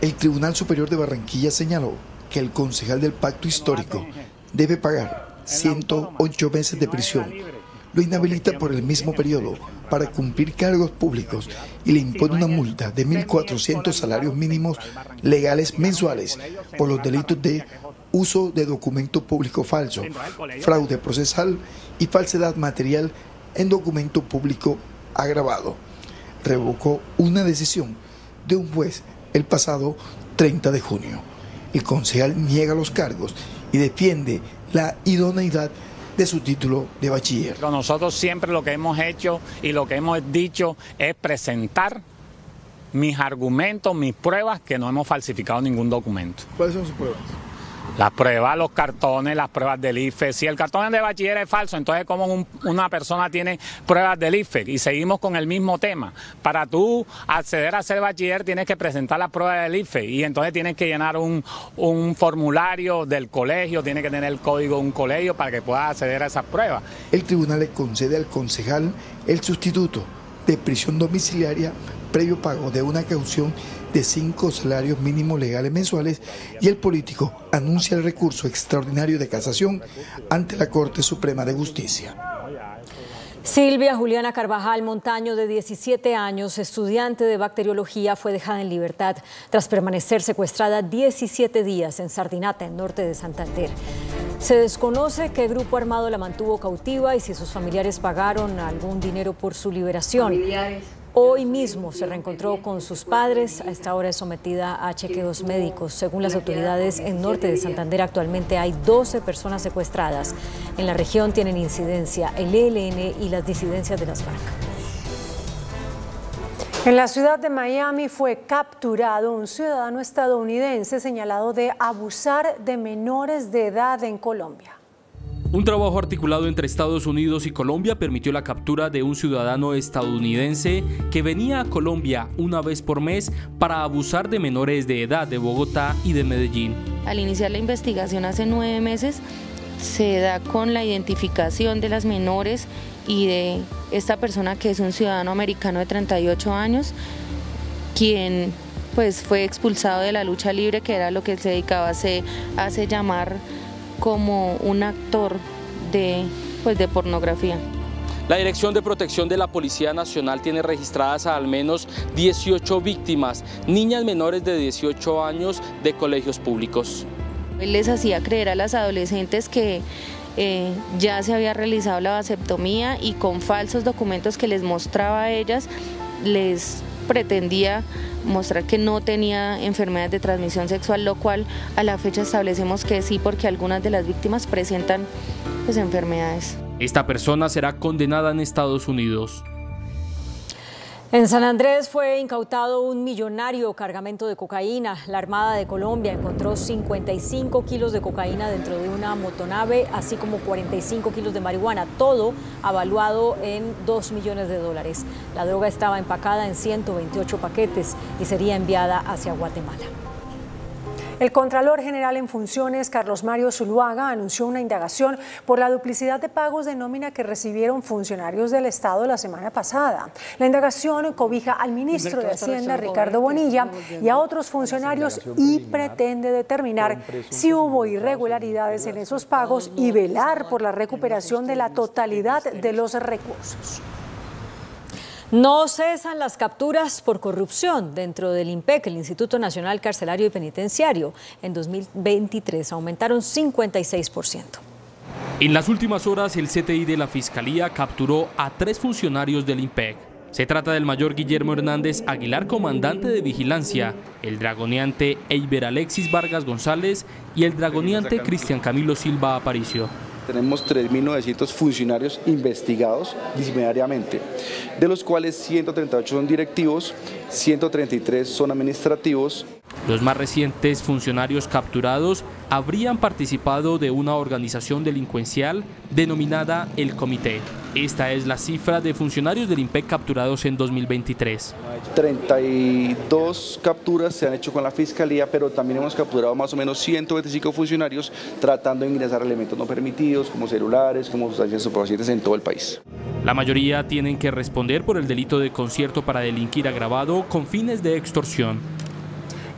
El Tribunal Superior de Barranquilla señaló que el concejal del pacto histórico debe pagar 108 meses de prisión. Lo inhabilita por el mismo periodo para cumplir cargos públicos y le impone una multa de 1.400 salarios mínimos legales mensuales por los delitos de uso de documento público falso, fraude procesal y falsedad material en documento público agravado. Revocó una decisión de un juez el pasado 30 de junio el concejal niega los cargos y defiende la idoneidad de su título de bachiller. Nosotros siempre lo que hemos hecho y lo que hemos dicho es presentar mis argumentos, mis pruebas, que no hemos falsificado ningún documento. ¿Cuáles son sus pruebas? Las pruebas, los cartones, las pruebas del IFE. Si el cartón de bachiller es falso, entonces como una persona tiene pruebas del IFE y seguimos con el mismo tema. Para tú acceder a ser bachiller tienes que presentar la prueba del IFE y entonces tienes que llenar un, un formulario del colegio, tienes que tener el código de un colegio para que puedas acceder a esas pruebas. El tribunal le concede al concejal el sustituto de prisión domiciliaria previo pago de una caución de cinco salarios mínimos legales mensuales y el político anuncia el recurso extraordinario de casación ante la Corte Suprema de Justicia. Silvia Juliana Carvajal Montaño, de 17 años, estudiante de bacteriología, fue dejada en libertad tras permanecer secuestrada 17 días en Sardinata, en norte de Santander. Se desconoce qué grupo armado la mantuvo cautiva y si sus familiares pagaron algún dinero por su liberación. Hoy mismo se reencontró con sus padres. A esta hora es sometida a chequeos médicos. Según las autoridades en norte de Santander, actualmente hay 12 personas secuestradas. En la región tienen incidencia el ELN y las disidencias de las FARC. En la ciudad de Miami fue capturado un ciudadano estadounidense señalado de abusar de menores de edad en Colombia. Un trabajo articulado entre Estados Unidos y Colombia permitió la captura de un ciudadano estadounidense que venía a Colombia una vez por mes para abusar de menores de edad de Bogotá y de Medellín. Al iniciar la investigación hace nueve meses, se da con la identificación de las menores y de esta persona que es un ciudadano americano de 38 años, quien pues fue expulsado de la lucha libre, que era lo que se dedicaba a hacer, llamar como un actor de, pues, de pornografía. La Dirección de Protección de la Policía Nacional tiene registradas a al menos 18 víctimas, niñas menores de 18 años de colegios públicos. Él les hacía creer a las adolescentes que eh, ya se había realizado la vasectomía y con falsos documentos que les mostraba a ellas les pretendía mostrar que no tenía enfermedades de transmisión sexual, lo cual a la fecha establecemos que sí, porque algunas de las víctimas presentan pues, enfermedades. Esta persona será condenada en Estados Unidos. En San Andrés fue incautado un millonario cargamento de cocaína. La Armada de Colombia encontró 55 kilos de cocaína dentro de una motonave, así como 45 kilos de marihuana, todo avaluado en 2 millones de dólares. La droga estaba empacada en 128 paquetes y sería enviada hacia Guatemala. El Contralor General en funciones, Carlos Mario Zuluaga, anunció una indagación por la duplicidad de pagos de nómina que recibieron funcionarios del Estado la semana pasada. La indagación cobija al ministro de Hacienda, Ricardo Bonilla, y a otros funcionarios y pretende determinar si hubo irregularidades en esos pagos y velar por la recuperación de la totalidad de los recursos. No cesan las capturas por corrupción dentro del INPEC, el Instituto Nacional Carcelario y Penitenciario. En 2023 aumentaron 56%. En las últimas horas, el CTI de la Fiscalía capturó a tres funcionarios del INPEC. Se trata del mayor Guillermo Hernández Aguilar, comandante de vigilancia, el dragoneante Eiber Alexis Vargas González y el dragoneante Cristian Camilo Silva Aparicio. Tenemos 3.900 funcionarios investigados disciplinariamente, de los cuales 138 son directivos, 133 son administrativos. Los más recientes funcionarios capturados habrían participado de una organización delincuencial denominada El Comité. Esta es la cifra de funcionarios del IMPEC capturados en 2023. 32 capturas se han hecho con la Fiscalía, pero también hemos capturado más o menos 125 funcionarios tratando de ingresar elementos no permitidos, como celulares, como sustancias superficientes en todo el país. La mayoría tienen que responder por el delito de concierto para delinquir agravado con fines de extorsión.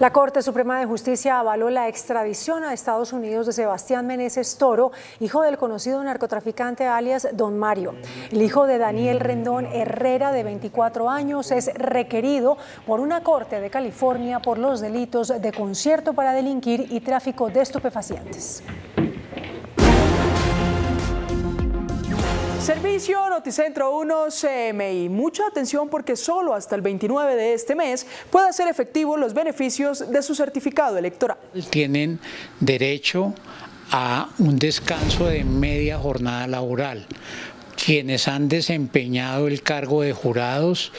La Corte Suprema de Justicia avaló la extradición a Estados Unidos de Sebastián Meneses Toro, hijo del conocido narcotraficante alias Don Mario. El hijo de Daniel Rendón Herrera, de 24 años, es requerido por una corte de California por los delitos de concierto para delinquir y tráfico de estupefacientes. Servicio Noticentro 1 CMI. Mucha atención porque solo hasta el 29 de este mes puede ser efectivo los beneficios de su certificado electoral. Tienen derecho a un descanso de media jornada laboral. Quienes han desempeñado el cargo de jurados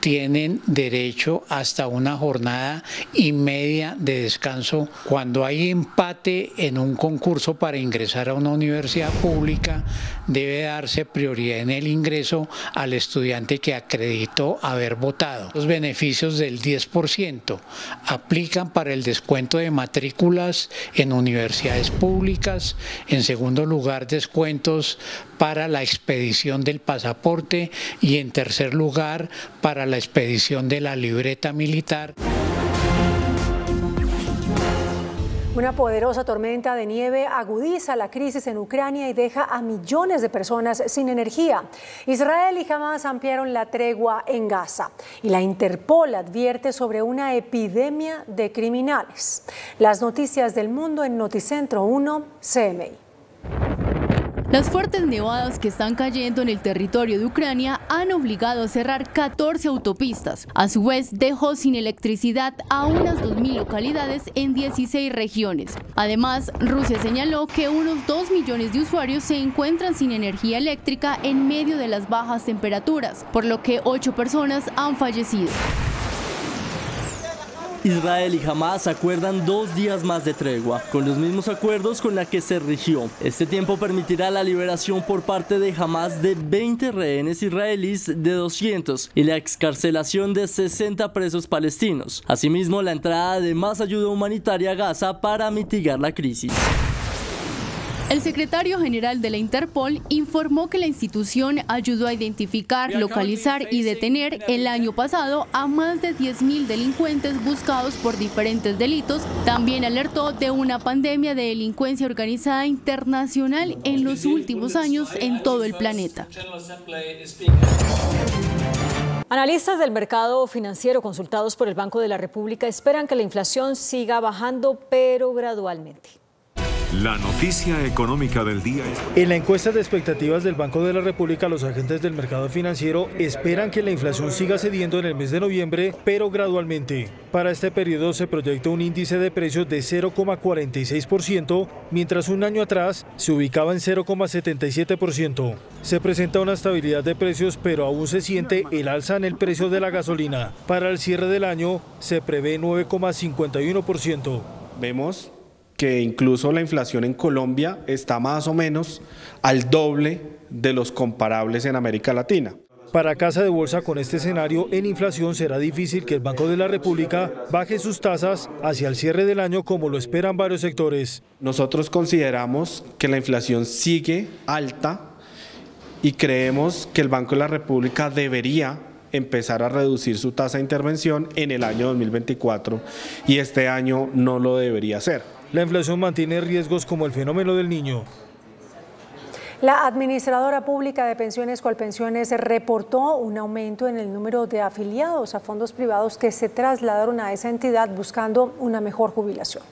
tienen derecho hasta una jornada y media de descanso. Cuando hay empate en un concurso para ingresar a una universidad pública, debe darse prioridad en el ingreso al estudiante que acreditó haber votado. Los beneficios del 10% aplican para el descuento de matrículas en universidades públicas. En segundo lugar, descuentos para la expedición del pasaporte y en tercer lugar, para la expedición de la libreta militar. Una poderosa tormenta de nieve agudiza la crisis en Ucrania y deja a millones de personas sin energía. Israel y Hamas ampliaron la tregua en Gaza y la Interpol advierte sobre una epidemia de criminales. Las noticias del mundo en Noticentro 1 CMI. Las fuertes nevadas que están cayendo en el territorio de Ucrania han obligado a cerrar 14 autopistas. A su vez, dejó sin electricidad a unas 2.000 localidades en 16 regiones. Además, Rusia señaló que unos 2 millones de usuarios se encuentran sin energía eléctrica en medio de las bajas temperaturas, por lo que 8 personas han fallecido. Israel y Hamas acuerdan dos días más de tregua, con los mismos acuerdos con la que se rigió. Este tiempo permitirá la liberación por parte de Hamas de 20 rehenes israelíes de 200 y la excarcelación de 60 presos palestinos. Asimismo, la entrada de más ayuda humanitaria a Gaza para mitigar la crisis. El secretario general de la Interpol informó que la institución ayudó a identificar, localizar y detener el año pasado a más de 10.000 delincuentes buscados por diferentes delitos. También alertó de una pandemia de delincuencia organizada internacional en los últimos años en todo el planeta. Analistas del mercado financiero consultados por el Banco de la República esperan que la inflación siga bajando, pero gradualmente. La noticia económica del día En la encuesta de expectativas del Banco de la República, los agentes del mercado financiero esperan que la inflación siga cediendo en el mes de noviembre, pero gradualmente. Para este periodo se proyecta un índice de precios de 0,46%, mientras un año atrás se ubicaba en 0,77%. Se presenta una estabilidad de precios, pero aún se siente el alza en el precio de la gasolina. Para el cierre del año se prevé 9,51%. Vemos que incluso la inflación en Colombia está más o menos al doble de los comparables en América Latina. Para Casa de Bolsa con este escenario en inflación será difícil que el Banco de la República baje sus tasas hacia el cierre del año como lo esperan varios sectores. Nosotros consideramos que la inflación sigue alta y creemos que el Banco de la República debería empezar a reducir su tasa de intervención en el año 2024 y este año no lo debería hacer. La inflación mantiene riesgos como el fenómeno del niño. La administradora pública de pensiones Colpensiones reportó un aumento en el número de afiliados a fondos privados que se trasladaron a esa entidad buscando una mejor jubilación.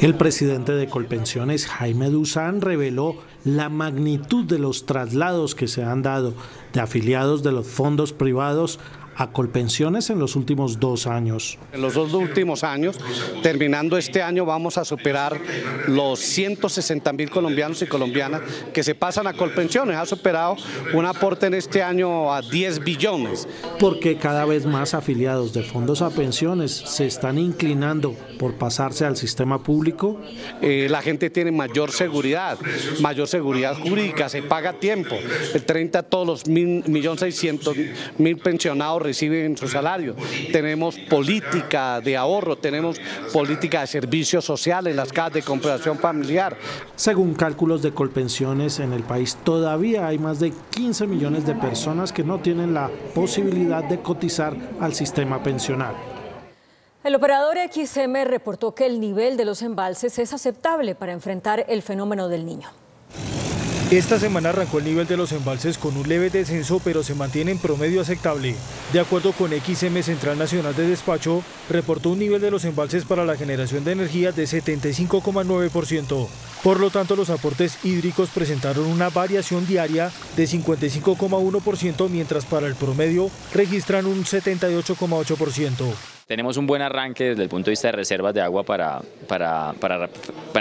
El presidente de Colpensiones, Jaime Duzán, reveló la magnitud de los traslados que se han dado de afiliados de los fondos privados a Colpensiones en los últimos dos años. En los dos últimos años, terminando este año, vamos a superar los 160 mil colombianos y colombianas que se pasan a Colpensiones. Ha superado un aporte en este año a 10 billones. Porque cada vez más afiliados de fondos a pensiones se están inclinando por pasarse al sistema público. Eh, la gente tiene mayor seguridad, mayor seguridad jurídica, se paga tiempo. El 30 todos los millón seiscientos mil pensionados reciben su salario. Tenemos política de ahorro, tenemos política de servicios sociales, las casas de compensación familiar. Según cálculos de Colpensiones, en el país todavía hay más de 15 millones de personas que no tienen la posibilidad de cotizar al sistema pensional. El operador XM reportó que el nivel de los embalses es aceptable para enfrentar el fenómeno del niño. Esta semana arrancó el nivel de los embalses con un leve descenso, pero se mantiene en promedio aceptable. De acuerdo con XM Central Nacional de Despacho, reportó un nivel de los embalses para la generación de energía de 75,9%. Por lo tanto, los aportes hídricos presentaron una variación diaria de 55,1%, mientras para el promedio registran un 78,8%. Tenemos un buen arranque desde el punto de vista de reservas de agua para, para, para,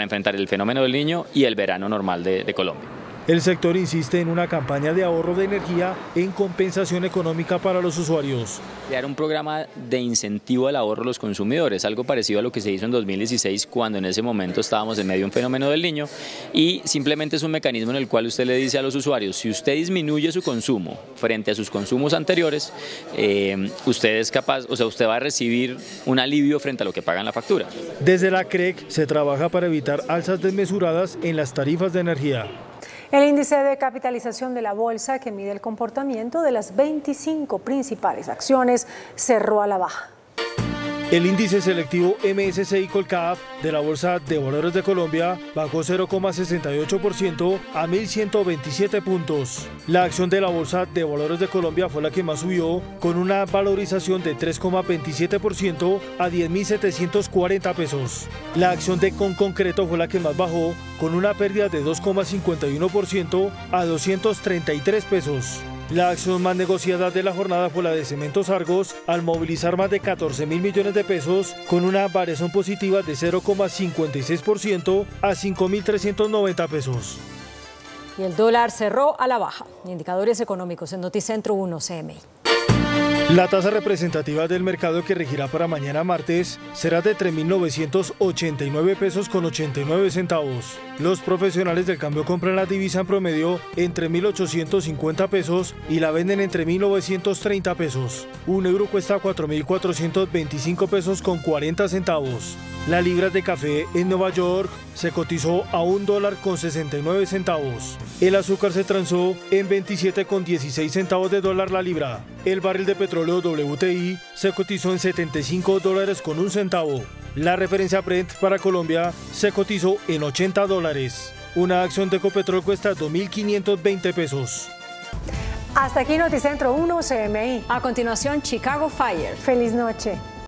enfrentar el fenómeno del niño y el verano normal de Colombia. El sector insiste en una campaña de ahorro de energía en compensación económica para los usuarios. Crear un programa de incentivo al ahorro de los consumidores, algo parecido a lo que se hizo en 2016 cuando en ese momento estábamos en medio de un fenómeno del niño y simplemente es un mecanismo en el cual usted le dice a los usuarios, si usted disminuye su consumo frente a sus consumos anteriores, eh, usted es capaz, o sea, usted va a recibir un alivio frente a lo que pagan la factura. Desde la CREC se trabaja para evitar alzas desmesuradas en las tarifas de energía. El índice de capitalización de la bolsa, que mide el comportamiento de las 25 principales acciones, cerró a la baja. El índice selectivo MSCI Colcap de la Bolsa de Valores de Colombia bajó 0,68% a 1.127 puntos. La acción de la Bolsa de Valores de Colombia fue la que más subió, con una valorización de 3,27% a 10.740 pesos. La acción de Con Concreto fue la que más bajó, con una pérdida de 2,51% a 233 pesos. La acción más negociada de la jornada fue la de Cementos Argos, al movilizar más de 14 mil millones de pesos, con una variación positiva de 0,56% a 5.390 pesos. Y el dólar cerró a la baja. Indicadores económicos en Noticentro 1 CMI. La tasa representativa del mercado que regirá para mañana martes será de 3.989 pesos con 89 centavos. Los profesionales del cambio compran la divisa en promedio entre 1.850 pesos y la venden entre 1.930 pesos. Un euro cuesta 4.425 pesos con 40 centavos. La libra de café en Nueva York se cotizó a un dólar con 69 centavos. El azúcar se transó en 27 con 16 centavos de dólar la libra. El barril de petróleo WTI se cotizó en 75 dólares con un centavo. La referencia Brent para Colombia se cotizó en 80 dólares. Una acción de Ecopetrol cuesta 2.520 pesos. Hasta aquí Noticentro 1 CMI. A continuación, Chicago Fire. Feliz noche.